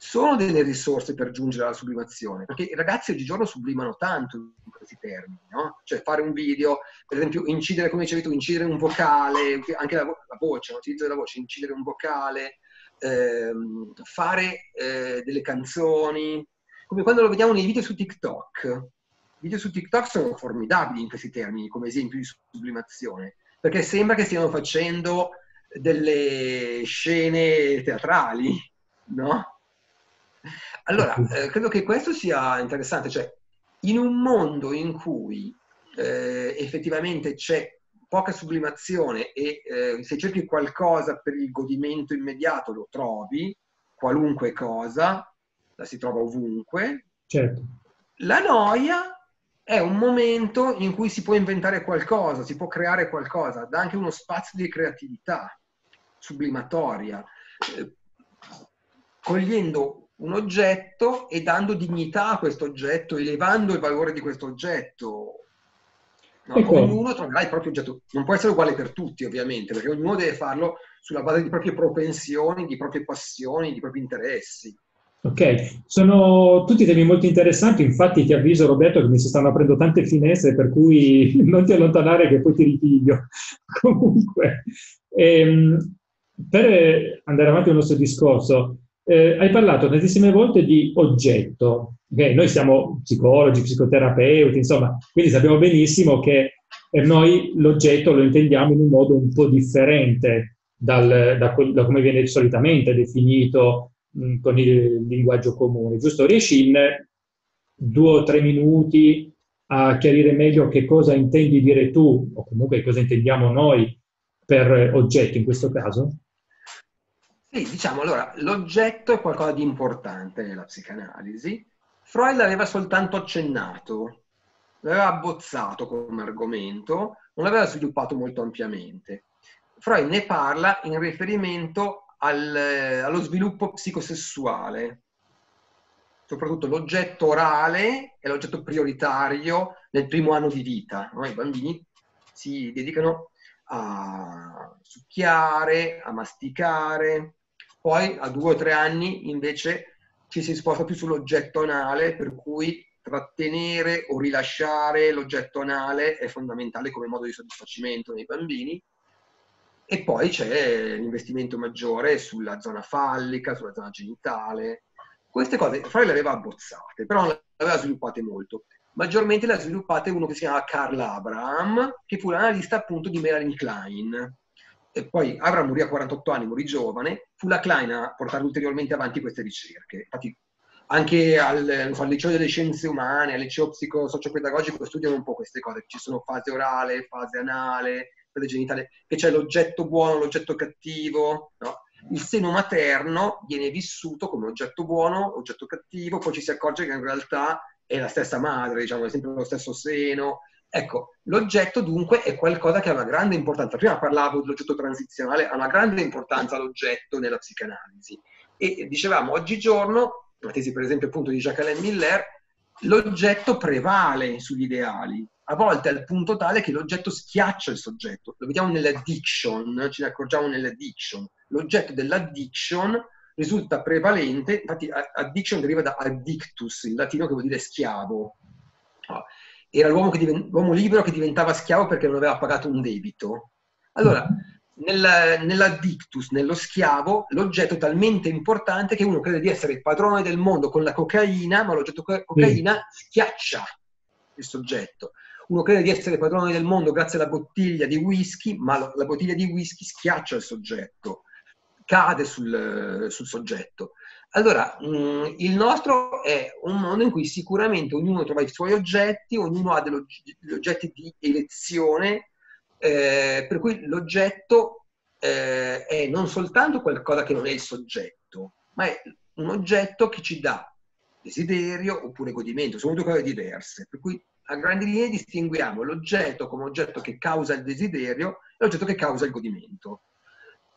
sono delle risorse per giungere alla sublimazione, perché i ragazzi oggigiorno sublimano tanto in questi termini, no? Cioè fare un video, per esempio incidere, come dicevi tu, incidere un vocale, anche la, vo- la voce, l'utilizzo della voce, incidere un vocale, ehm, fare eh, delle canzoni, come quando lo vediamo nei video su TikTok. I video su TikTok sono formidabili in questi termini, come esempio di sublimazione, perché sembra che stiano facendo delle scene teatrali, no? Allora, eh, credo che questo sia interessante, cioè in un mondo in cui eh, effettivamente c'è poca sublimazione e eh, se cerchi qualcosa per il godimento immediato lo trovi, qualunque cosa, la si trova ovunque. Certo. La noia è un momento in cui si può inventare qualcosa, si può creare qualcosa, dà anche uno spazio di creatività sublimatoria, eh, cogliendo un oggetto e dando dignità a questo oggetto, elevando il valore di questo oggetto. No, ecco. Ognuno troverà il proprio oggetto. Non può essere uguale per tutti, ovviamente, perché ognuno deve farlo sulla base di proprie propensioni, di proprie passioni, di propri interessi. Ok, sono tutti temi molto interessanti, infatti ti avviso Roberto che mi si stanno aprendo tante finestre per cui non ti allontanare che poi ti ripiglio. Comunque, ehm, per andare avanti con il nostro discorso, eh, hai parlato tantissime volte di oggetto. Okay? Noi siamo psicologi, psicoterapeuti, insomma, quindi sappiamo benissimo che noi l'oggetto lo intendiamo in un modo un po' differente dal, da, da, come viene solitamente definito mh, con il linguaggio comune. Giusto? Riesci in due o tre minuti a chiarire meglio che cosa intendi dire tu, o comunque cosa intendiamo noi per oggetto in questo caso? Sì, diciamo allora, l'oggetto è qualcosa di importante nella psicanalisi. Freud l'aveva soltanto accennato, l'aveva abbozzato come argomento, non l'aveva sviluppato molto ampiamente. Freud ne parla in riferimento al, allo sviluppo psicosessuale, soprattutto l'oggetto orale è l'oggetto prioritario nel primo anno di vita. No? I bambini si dedicano a succhiare, a masticare, poi a due o tre anni invece ci si sposta più sull'oggetto anale, per cui trattenere o rilasciare l'oggetto anale è fondamentale come modo di soddisfacimento nei bambini. E poi c'è l'investimento maggiore sulla zona fallica, sulla zona genitale. Queste cose Freud le aveva abbozzate, però non le aveva sviluppate molto. Maggiormente le ha sviluppate uno che si chiama Carl Abraham, che fu l'analista appunto di Melanie Klein. E poi Abraham morì a 48 anni, morì giovane, fu la Klein a portare ulteriormente avanti queste ricerche. Infatti anche al, al, liceo delle scienze umane, al liceo psicosociopedagogico studiano un po' queste cose, ci sono fase orale, fase anale, fase genitale, che c'è l'oggetto buono, l'oggetto cattivo, no? Il seno materno viene vissuto come oggetto buono, oggetto cattivo, poi ci si accorge che in realtà è la stessa madre, diciamo, è sempre lo stesso seno. Ecco, l'oggetto dunque è qualcosa che ha una grande importanza. Prima parlavo dell'oggetto transizionale, ha una grande importanza l'oggetto nella psicanalisi. E dicevamo, oggigiorno, la tesi per esempio appunto di Jacqueline Miller, l'oggetto prevale sugli ideali, a volte al punto tale che l'oggetto schiaccia il soggetto. Lo vediamo nell'addiction, ce ne accorgiamo nell'addiction. L'oggetto dell'addiction risulta prevalente, infatti addiction deriva da addictus, in latino che vuol dire schiavo. Era l'uomo, divent- l'uomo libero che diventava schiavo perché non aveva pagato un debito. Allora, nel, nell'addictus, nello schiavo, l'oggetto è talmente importante che uno crede di essere il padrone del mondo con la cocaina, ma l'oggetto cocaina mm. schiaccia il soggetto. Uno crede di essere padrone del mondo grazie alla bottiglia di whisky, ma la bottiglia di whisky schiaccia il soggetto cade sul, sul soggetto. Allora, mh, mm, il nostro è un mondo in cui sicuramente ognuno trova i suoi oggetti, ognuno ha degli oggetti di elezione, eh, per cui l'oggetto eh, è non soltanto qualcosa che non è il soggetto, ma è un oggetto che ci dà desiderio oppure godimento, sono due cose diverse. Per cui a grandi linee distinguiamo l'oggetto come oggetto che causa il desiderio e l'oggetto che causa il godimento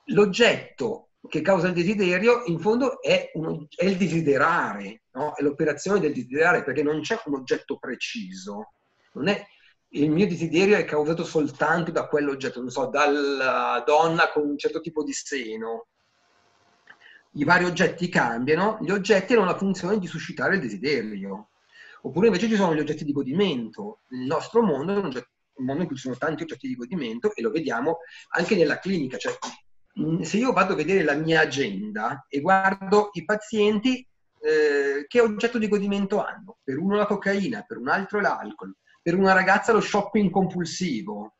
l'oggetto che causa il desiderio in fondo è, un, è il desiderare, no? è l'operazione del desiderare perché non c'è un oggetto preciso. Non è, il mio desiderio è causato soltanto da quell'oggetto, non so, dalla donna con un certo tipo di seno. I vari oggetti cambiano, gli oggetti hanno la funzione di suscitare il desiderio. Oppure invece ci sono gli oggetti di godimento. Il nostro mondo è un, oggetto, un mondo in cui ci sono tanti oggetti di godimento e lo vediamo anche nella clinica, cioè se io vado a vedere la mia agenda e guardo i pazienti, eh, che oggetto di godimento hanno? Per uno la cocaina, per un altro l'alcol, per una ragazza lo shopping compulsivo,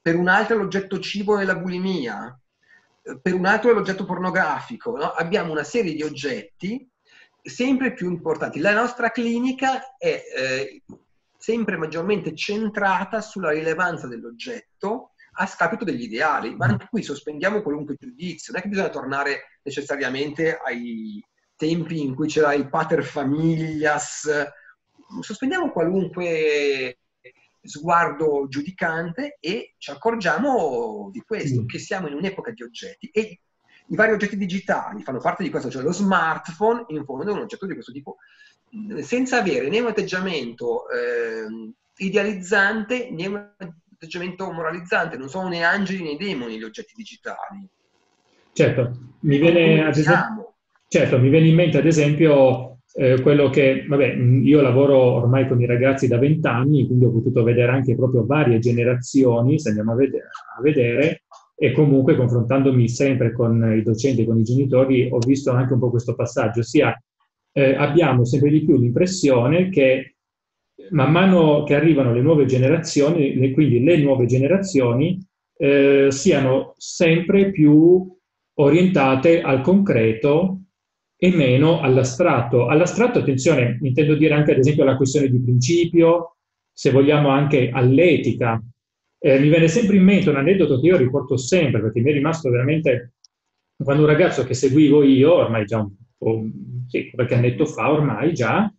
per un altro l'oggetto cibo e la bulimia, eh, per un altro l'oggetto pornografico. No? Abbiamo una serie di oggetti sempre più importanti. La nostra clinica è eh, sempre maggiormente centrata sulla rilevanza dell'oggetto a scapito degli ideali, ma anche qui sospendiamo qualunque giudizio, non è che bisogna tornare necessariamente ai tempi in cui c'era il pater familias, sospendiamo qualunque sguardo giudicante e ci accorgiamo di questo, mm. che siamo in un'epoca di oggetti e i vari oggetti digitali fanno parte di questo, cioè lo smartphone in fondo è un oggetto di questo tipo, senza avere né un atteggiamento eh, idealizzante né un atteggiamento moralizzante, non sono né angeli né demoni gli oggetti digitali. Certo, mi viene, ad esempio, certo, mi viene in mente ad esempio eh, quello che, vabbè, io lavoro ormai con i ragazzi da vent'anni, quindi ho potuto vedere anche proprio varie generazioni, se andiamo a vedere, a vedere, e comunque confrontandomi sempre con i docenti e con i genitori ho visto anche un po' questo passaggio, ossia eh, abbiamo sempre di più l'impressione che man mano che arrivano le nuove generazioni, quindi le nuove generazioni, eh, siano sempre più orientate al concreto e meno all'astratto. All'astratto, attenzione, intendo dire anche ad esempio alla questione di principio, se vogliamo anche all'etica. Eh, mi viene sempre in mente un aneddoto che io riporto sempre, perché mi è rimasto veramente, quando un ragazzo che seguivo io, ormai già un po', sì, qualche annetto fa ormai già,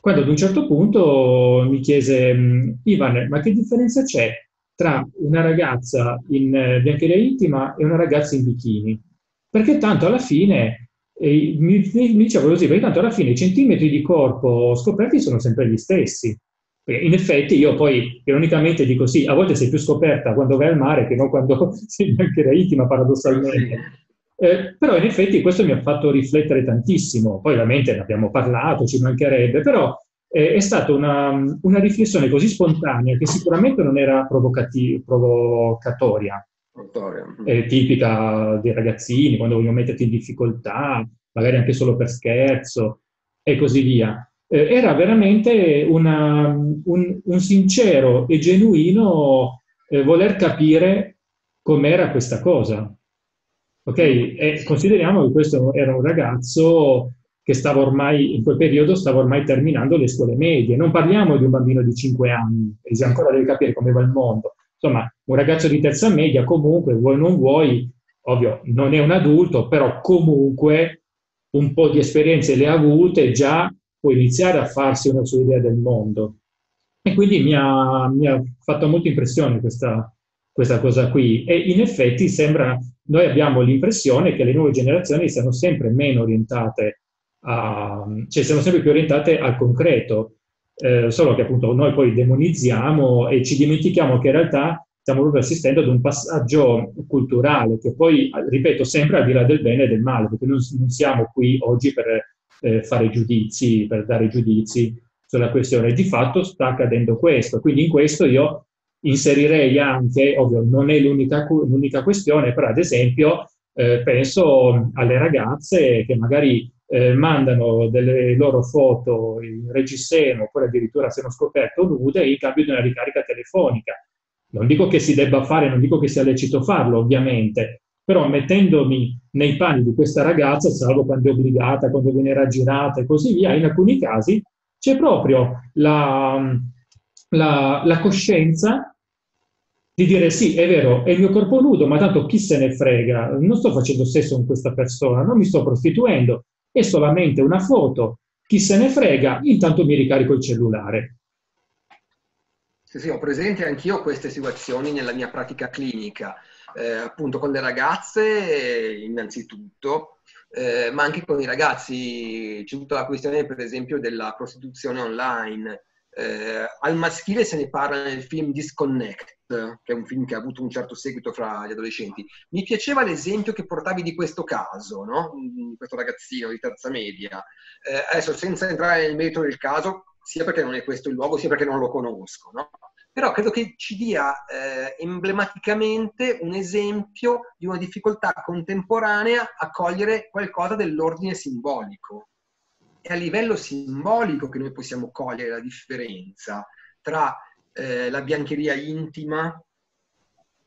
quando ad un certo punto mi chiese, Ivan, ma che differenza c'è tra una ragazza in eh, biancheria intima e una ragazza in bikini. Perché tanto alla fine, eh, mi, mi, dicevo così, perché tanto alla fine i centimetri di corpo scoperti sono sempre gli stessi. In effetti io poi ironicamente dico sì, a volte sei più scoperta quando vai al mare che non quando sei in biancheria intima paradossalmente. Eh, però in effetti questo mi ha fatto riflettere tantissimo, poi ovviamente ne abbiamo parlato, ci mancherebbe, però eh, è stata una, una, riflessione così spontanea che sicuramente non era provocatoria, eh, tipica dei ragazzini, quando vogliono metterti in difficoltà, magari anche solo per scherzo e così via. Eh, era veramente una, un, un, sincero e genuino eh, voler capire com'era questa cosa. Ok? E consideriamo che questo era un ragazzo che stava ormai, in quel periodo, stava ormai terminando le scuole medie. Non parliamo di un bambino di 5 anni, che ancora deve capire come va il mondo. Insomma, un ragazzo di terza media, comunque, vuoi o non vuoi, ovvio, non è un adulto, però comunque un po' di esperienze le ha avute, già può iniziare a farsi una sua idea del mondo. E quindi mi ha, mi ha fatto molta impressione questa, questa cosa qui. E in effetti sembra, noi abbiamo l'impressione che le nuove generazioni siano sempre meno orientate a, cioè siamo sempre più orientate al concreto, eh, solo che appunto noi poi demonizziamo e ci dimentichiamo che in realtà stiamo proprio assistendo ad un passaggio culturale che poi, ripeto, sempre al di là del bene e del male, perché non, non siamo qui oggi per eh, fare giudizi, per dare giudizi sulla questione. Di fatto sta accadendo questo, quindi in questo io inserirei anche, ovvio, non è l'unica, l'unica questione, però ad esempio eh, penso alle ragazze che magari eh, mandano delle loro foto in reggiseno oppure addirittura se non scoperto nude in cambio di una ricarica telefonica. Non dico che si debba fare, non dico che sia lecito farlo, ovviamente, però mettendomi nei panni di questa ragazza, salvo quando è obbligata, quando viene raggirata e così via, in alcuni casi c'è proprio la, la, la coscienza di dire sì, è vero, è il mio corpo nudo, ma tanto chi se ne frega, non sto facendo sesso con questa persona, non mi sto prostituendo, è solamente una foto, chi se ne frega, intanto mi ricarico il cellulare. Sì, sì, ho presente anch'io queste situazioni nella mia pratica clinica, eh, appunto con le ragazze innanzitutto, eh, ma anche con i ragazzi. C'è tutta la questione, per esempio, della prostituzione online. Eh, al maschile se ne parla nel film Disconnect, che è un film che ha avuto un certo seguito fra gli adolescenti. Mi piaceva l'esempio che portavi di questo caso, no? di questo ragazzino di terza media. Eh, adesso, senza entrare nel merito del caso, sia perché non è questo il luogo, sia perché non lo conosco, no? però credo che ci dia eh, emblematicamente un esempio di una difficoltà contemporanea a cogliere qualcosa dell'ordine simbolico. È a livello simbolico che noi possiamo cogliere la differenza tra eh, la biancheria intima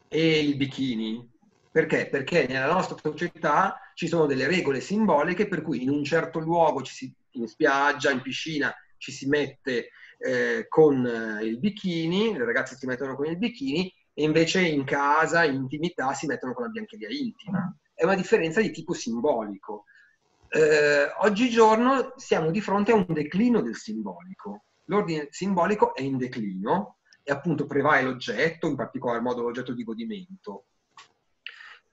e il bikini. Perché? Perché nella nostra società ci sono delle regole simboliche per cui in un certo luogo, si, in spiaggia, in piscina, ci si mette eh, con eh, il bikini, le ragazze si mettono con il bikini e invece in casa, in intimità, si mettono con la biancheria intima. È una differenza di tipo simbolico. Eh, oggigiorno siamo di fronte a un declino del simbolico l'ordine simbolico è in declino e appunto prevale l'oggetto, in particolar modo l'oggetto di godimento.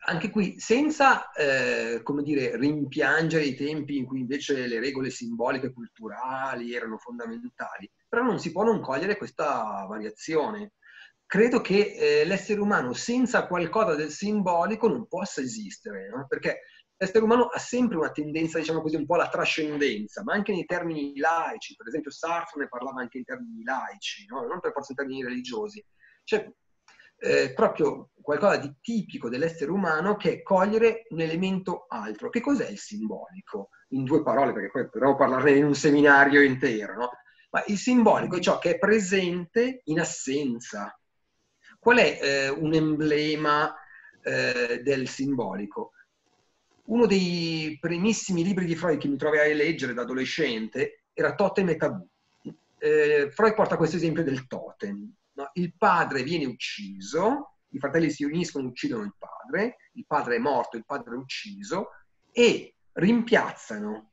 Anche qui, senza, eh, come dire, rimpiangere i tempi in cui invece le regole simboliche e culturali erano fondamentali, però non si può non cogliere questa variazione. Credo che eh, l'essere umano senza qualcosa del simbolico non possa esistere, no? perché l'essere umano ha sempre una tendenza, diciamo così, un po' alla trascendenza, ma anche nei termini laici. Per esempio, Sartre ne parlava anche in termini laici, no? non per forza in termini religiosi. Cioè, eh, proprio qualcosa di tipico dell'essere umano che è cogliere un elemento altro. Che cos'è il simbolico? In due parole, perché poi potremmo parlarne in un seminario intero, no? Ma il simbolico è ciò che è presente in assenza. Qual è eh, un emblema eh, del simbolico? Uno dei primissimi libri di Freud che mi trovai a leggere da adolescente era Totem e Tabù. Eh, Freud porta questo esempio del totem. No? Il padre viene ucciso, i fratelli si uniscono e uccidono il padre, il padre è morto, il padre è ucciso, e rimpiazzano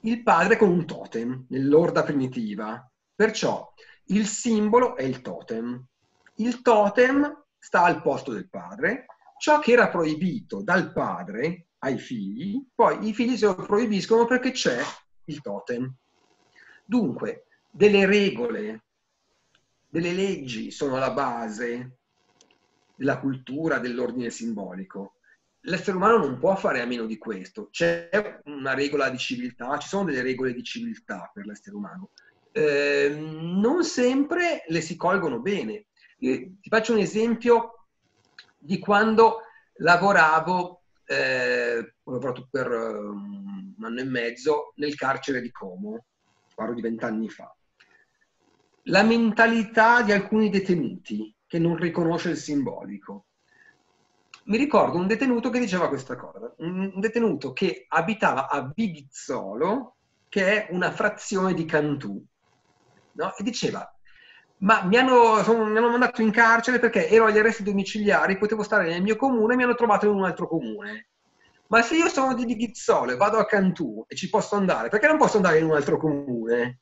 il padre con un totem nell'orda primitiva. Perciò il simbolo è il totem. il totem sta al posto del padre, ciò che era proibito dal padre ai figli, poi i figli se lo proibiscono perché c'è il totem. Dunque, delle regole, delle leggi sono la base della cultura, dell'ordine simbolico. L'essere umano non può fare a meno di questo. C'è una regola di civiltà, ci sono delle regole di civiltà per l'essere umano. Eh, non sempre le si colgono bene. Io ti faccio un esempio di quando lavoravo, eh, ho lavorato per um, un anno e mezzo nel carcere di Como, parlo di vent'anni fa. La mentalità di alcuni detenuti che non riconosce il simbolico. Mi ricordo un detenuto che diceva questa cosa, un detenuto che abitava a Bibizzolo, che è una frazione di Cantù, no? e diceva, ma mi hanno, sono, mi hanno, mandato in carcere perché ero agli arresti domiciliari, potevo stare nel mio comune e mi hanno trovato in un altro comune. Ma se io sono di Bibizzolo e vado a Cantù e ci posso andare, perché non posso andare in un altro comune?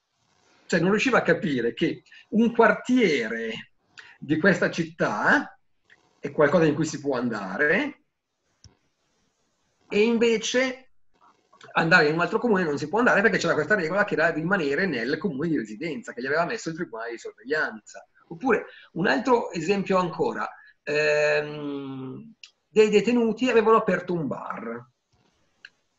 Cioè non riusciva a capire che un quartiere di questa città è qualcosa in cui si può andare e invece andare in un altro comune non si può andare perché c'era questa regola che era rimanere nel comune di residenza che gli aveva messo il tribunale di sorveglianza. Oppure un altro esempio ancora, ehm, dei detenuti avevano aperto un bar.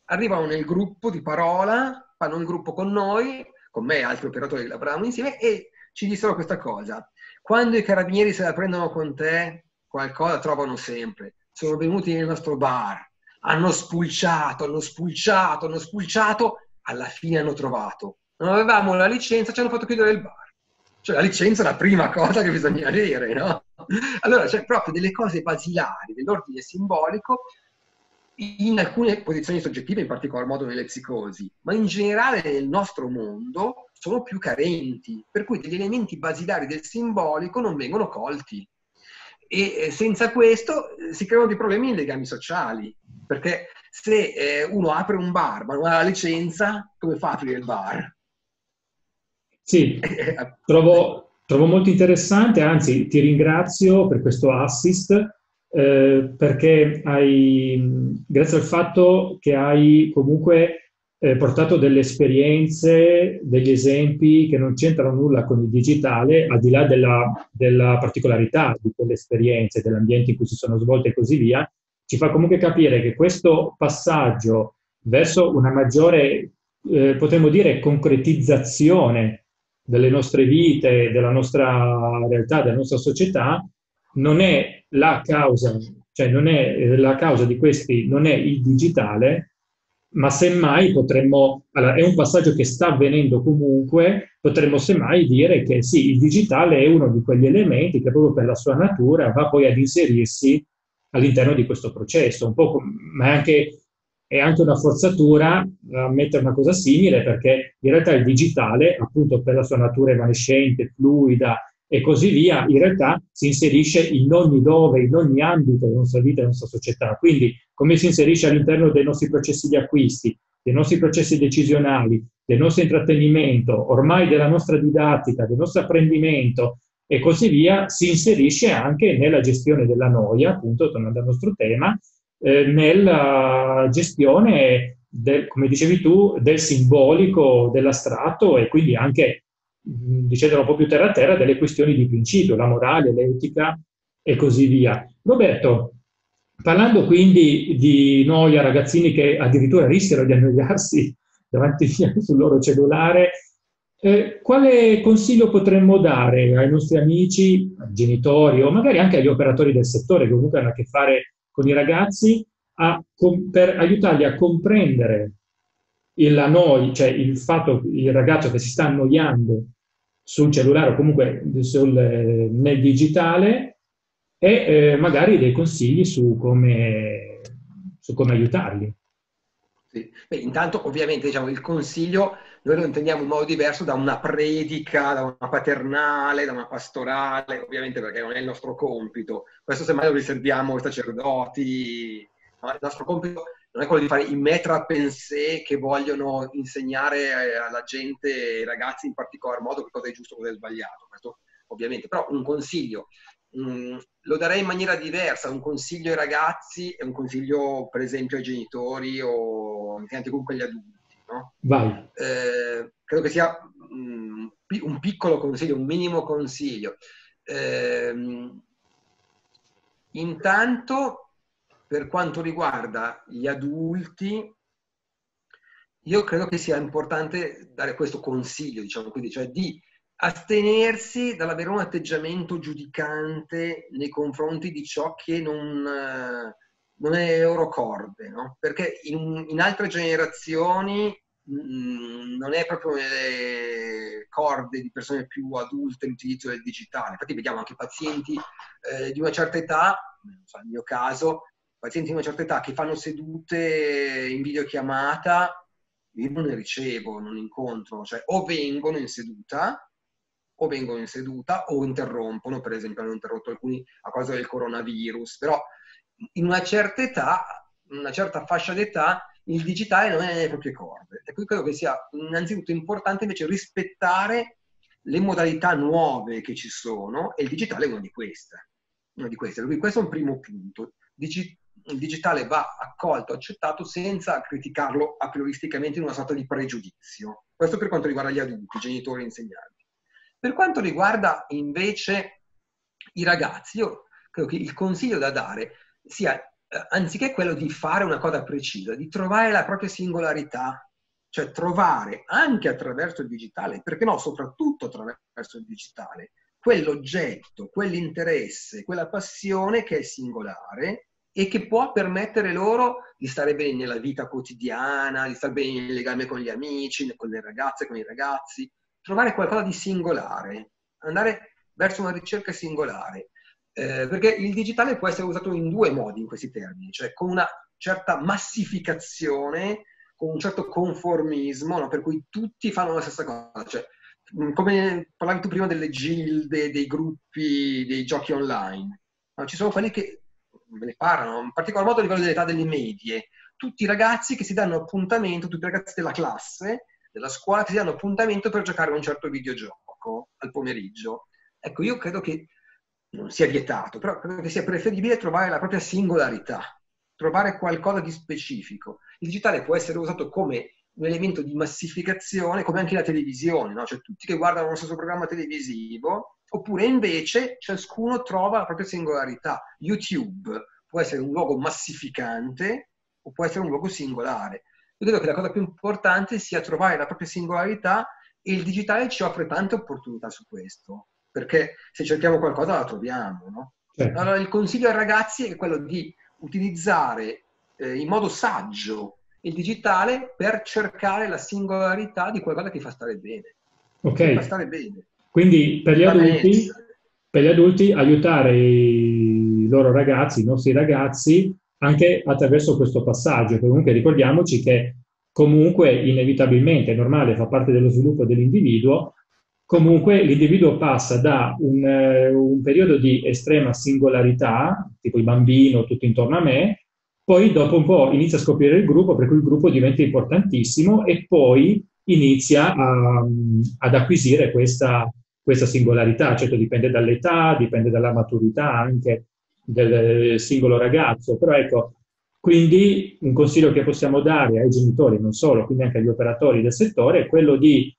Arrivano nel gruppo di parola, fanno un gruppo con noi, con me e altri operatori che lavoravano insieme e ci dissero questa cosa. Quando i carabinieri se la prendono con te, qualcosa trovano sempre. Sono venuti nel nostro bar, hanno spulciato, hanno spulciato, hanno spulciato, alla fine hanno trovato. Non avevamo la licenza, ci hanno fatto chiudere il bar. Cioè la licenza è la prima cosa che bisogna avere, no? Allora c'è proprio delle cose basilari dell'ordine simbolico in alcune posizioni soggettive, in particolar modo nelle psicosi, ma in generale nel nostro mondo sono più carenti, per cui degli elementi basilari del simbolico non vengono colti. E eh, senza questo eh, si creano dei problemi nei legami sociali, perché se eh, uno apre un bar ma non ha la licenza, come fa a aprire il bar? Sì, trovo, trovo molto interessante, anzi ti ringrazio per questo assist eh, perché hai, grazie al fatto che hai comunque eh, portato delle esperienze, degli esempi che non c'entrano nulla con il digitale, al di là della, della particolarità di quelle esperienze, dell'ambiente in cui si sono svolte e così via, ci fa comunque capire che questo passaggio verso una maggiore, eh, potremmo dire, concretizzazione delle nostre vite, della nostra realtà, della nostra società, non è la causa, cioè non è eh, la causa di questi, non è il digitale, ma semmai potremmo, allora, è un passaggio che sta avvenendo comunque, potremmo semmai dire che sì, il digitale è uno di quegli elementi che proprio per la sua natura va poi ad inserirsi all'interno di questo processo, un po', ma è anche, è anche una forzatura ammettere una cosa simile perché in realtà il digitale, appunto per la sua natura evanescente, fluida, e così via, in realtà si inserisce in ogni dove, in ogni ambito della nostra vita, della nostra società. Quindi come si inserisce all'interno dei nostri processi di acquisti, dei nostri processi decisionali, del nostro intrattenimento, ormai della nostra didattica, del nostro apprendimento e così via, si inserisce anche nella gestione della noia, appunto, tornando al nostro tema, eh, nella gestione, del, come dicevi tu, del simbolico, dell'astratto e quindi anche dicendolo un po' più terra a terra, delle questioni di principio, la morale, l'etica e così via. Roberto, parlando quindi di noia, ragazzini che addirittura rischiano di annoiarsi davanti sul loro cellulare, eh, quale consiglio potremmo dare ai nostri amici, ai genitori o magari anche agli operatori del settore che comunque hanno a che fare con i ragazzi a, per aiutarli a comprendere il, noi, cioè il fatto, il ragazzo che si sta annoiando sul cellulare o comunque sul, nel digitale e eh, magari dei consigli su come, su come aiutarli. Sì. Beh, intanto ovviamente diciamo, il consiglio noi lo intendiamo in modo diverso da una predica, da una paternale, da una pastorale, ovviamente perché non è il nostro compito. Questo semmai lo riserviamo ai sacerdoti. No? Il nostro compito non è quello di fare i metra pensée che vogliono insegnare eh, alla gente, ai ragazzi in particolar modo, che cosa è giusto e cosa è sbagliato. Questo ovviamente, però un consiglio mh, mm, lo darei in maniera diversa, un consiglio ai ragazzi e un consiglio per esempio ai genitori o anche comunque agli adulti. No? Vai. Eh, credo che sia mh, mm, un piccolo consiglio, un minimo consiglio. Eh, intanto, per quanto riguarda gli adulti, io credo che sia importante dare questo consiglio, diciamo quindi, cioè di astenersi dall'avere un atteggiamento giudicante nei confronti di ciò che non, non è eurocorde, no? perché in, in, altre generazioni mm, non è proprio nelle corde di persone più adulte l'utilizzo del digitale. Infatti vediamo anche pazienti eh, di una certa età, so, nel mio caso, pazienti di una certa età che fanno sedute in videochiamata, io non ne ricevo, non incontro, cioè o vengono in seduta o vengono in seduta o interrompono, per esempio hanno interrotto alcuni a causa del coronavirus, però in una certa età, in una certa fascia d'età, il digitale non è nelle proprie corde. E quindi credo che sia innanzitutto importante invece rispettare le modalità nuove che ci sono e il digitale è una di queste. Una di queste. Quindi questo è un primo punto. Digi- il digitale va accolto, accettato senza criticarlo a prioristicamente in una sorta di pregiudizio. Questo per quanto riguarda gli adulti, genitori e insegnanti. Per quanto riguarda invece i ragazzi, io credo che il consiglio da dare sia, eh, anziché quello di fare una cosa precisa, di trovare la propria singolarità, cioè trovare anche attraverso il digitale, perché no, soprattutto attraverso il digitale, quell'oggetto, quell'interesse, quella passione che è singolare e che può permettere loro di stare bene nella vita quotidiana, di stare bene nel legame con gli amici, con le ragazze, con i ragazzi, trovare qualcosa di singolare, andare verso una ricerca singolare. Eh, perché il digitale può essere usato in due modi in questi termini, cioè con una certa massificazione, con un certo conformismo, no? per cui tutti fanno la stessa cosa. Cioè, mm, come parlavi tu prima delle gilde, dei gruppi, dei giochi online. No? Ci sono quelli che me ne parlano, in particolar modo a livello dell'età delle medie. Tutti i ragazzi che si danno appuntamento, tutti i ragazzi della classe, della scuola che si danno appuntamento per giocare a un certo videogioco al pomeriggio. Ecco, io credo che non sia vietato, però credo che sia preferibile trovare la propria singolarità, trovare qualcosa di specifico. Il digitale può essere usato come un elemento di massificazione, come anche la televisione, no? cioè tutti che guardano lo stesso programma televisivo, oppure invece ciascuno trova la propria singolarità. YouTube può essere un luogo massificante o può essere un luogo singolare. Io credo che la cosa più importante sia trovare la propria singolarità e il digitale ci offre tante opportunità su questo, perché se cerchiamo qualcosa la troviamo. No? Certo. Allora il consiglio ai ragazzi è quello di utilizzare eh, in modo saggio il digitale per cercare la singolarità di qualcosa che fa stare bene. Ok. Fa stare bene. Quindi per gli, adulti, per gli adulti aiutare i loro ragazzi, i nostri ragazzi, anche attraverso questo passaggio. Comunque ricordiamoci che comunque inevitabilmente, è normale, fa parte dello sviluppo dell'individuo, comunque l'individuo passa da un, eh, un, periodo di estrema singolarità, tipo il bambino, tutto intorno a me, poi dopo un po' inizia a scoprire il gruppo, per cui il gruppo diventa importantissimo e poi inizia a, ad acquisire questa, questa singolarità. Certo dipende dall'età, dipende dalla maturità anche, del singolo ragazzo, però ecco, quindi un consiglio che possiamo dare ai genitori, non solo, quindi anche agli operatori del settore, è quello di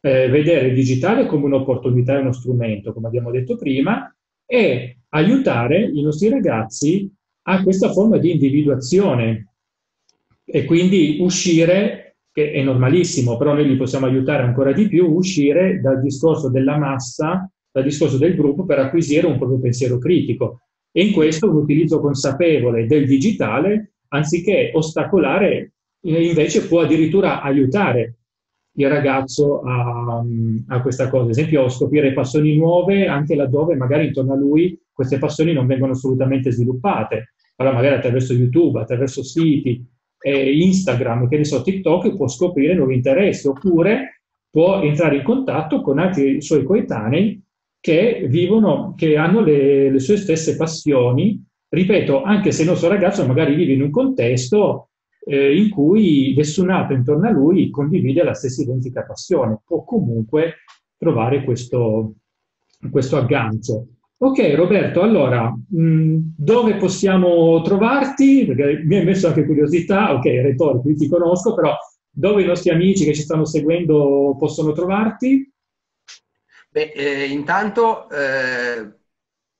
eh, vedere il digitale come un'opportunità e uno strumento, come abbiamo detto prima, e aiutare i nostri ragazzi a questa forma di individuazione e quindi uscire, che è normalissimo, però noi li possiamo aiutare ancora di più, uscire dal discorso della massa, dal discorso del gruppo per acquisire un proprio pensiero critico. E in questo un utilizzo consapevole del digitale, anziché ostacolare, invece può addirittura aiutare il ragazzo a, a questa cosa. Ad esempio, scoprire passioni nuove anche laddove magari intorno a lui queste passioni non vengono assolutamente sviluppate. Allora magari attraverso YouTube, attraverso siti, eh, Instagram, che ne so, TikTok, può scoprire nuovi interessi, oppure può entrare in contatto con altri suoi coetanei che vivono, che hanno le, le sue stesse passioni. Ripeto, anche se il nostro ragazzo magari vive in un contesto eh, in cui nessun altro intorno a lui condivide la stessa identica passione, può comunque trovare questo, questo aggancio. Ok Roberto, allora, mh, dove possiamo trovarti? Perché mi hai messo anche curiosità, ok, retorico, io ti conosco, però dove i nostri amici che ci stanno seguendo possono trovarti? Beh, eh, intanto eh,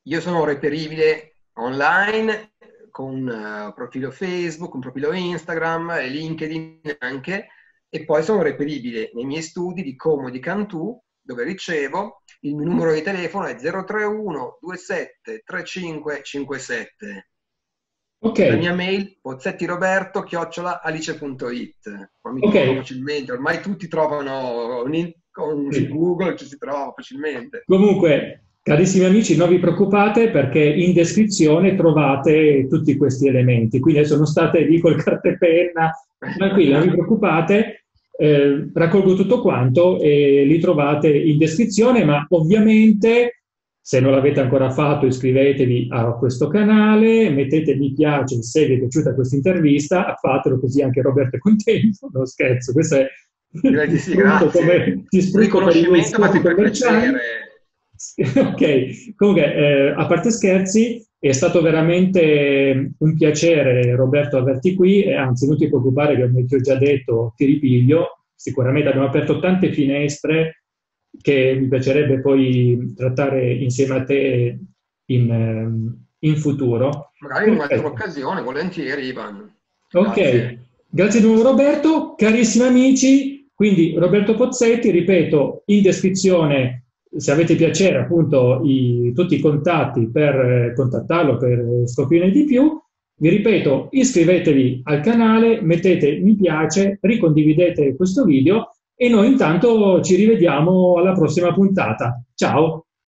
io sono reperibile online con un uh, profilo Facebook, un profilo Instagram, LinkedIn anche, e poi sono reperibile nei miei studi di Como di Cantù, dove ricevo, il mio numero di telefono è 031 27 35 57. Ok. La mia mail pozzettiroberto chiocciola alice.it. Qua mi okay. facilmente, ormai tutti trovano con sì. Google, ci si trova facilmente. Comunque, carissimi amici, non vi preoccupate perché in descrizione trovate tutti questi elementi. Quindi adesso non state lì col cartepenna, tranquilli, non vi preoccupate. Eh, raccolgo tutto quanto e li trovate in descrizione, ma ovviamente se non l'avete ancora fatto iscrivetevi a questo canale, mettete mi piace se vi è piaciuta questa intervista, fatelo così anche Roberto è contento, non scherzo, questo è Direi di sì, grazie. come ti spreco per i miei scopi commerciali. ok, comunque eh, a parte scherzi, è stato veramente un piacere Roberto averti qui e anzi non ti preoccupare come ti ho già detto ti ripiglio, sicuramente abbiamo aperto tante finestre che mi piacerebbe poi trattare insieme a te in, ehm, in futuro. Magari in un'altra occasione, volentieri Ivan. Ok, grazie di nuovo Roberto, carissimi amici, quindi Roberto Pozzetti, ripeto, in descrizione se avete piacere appunto i, tutti i contatti per eh, contattarlo, per scoprire di più, vi ripeto, iscrivetevi al canale, mettete mi piace, ricondividete questo video e noi intanto ci rivediamo alla prossima puntata. Ciao!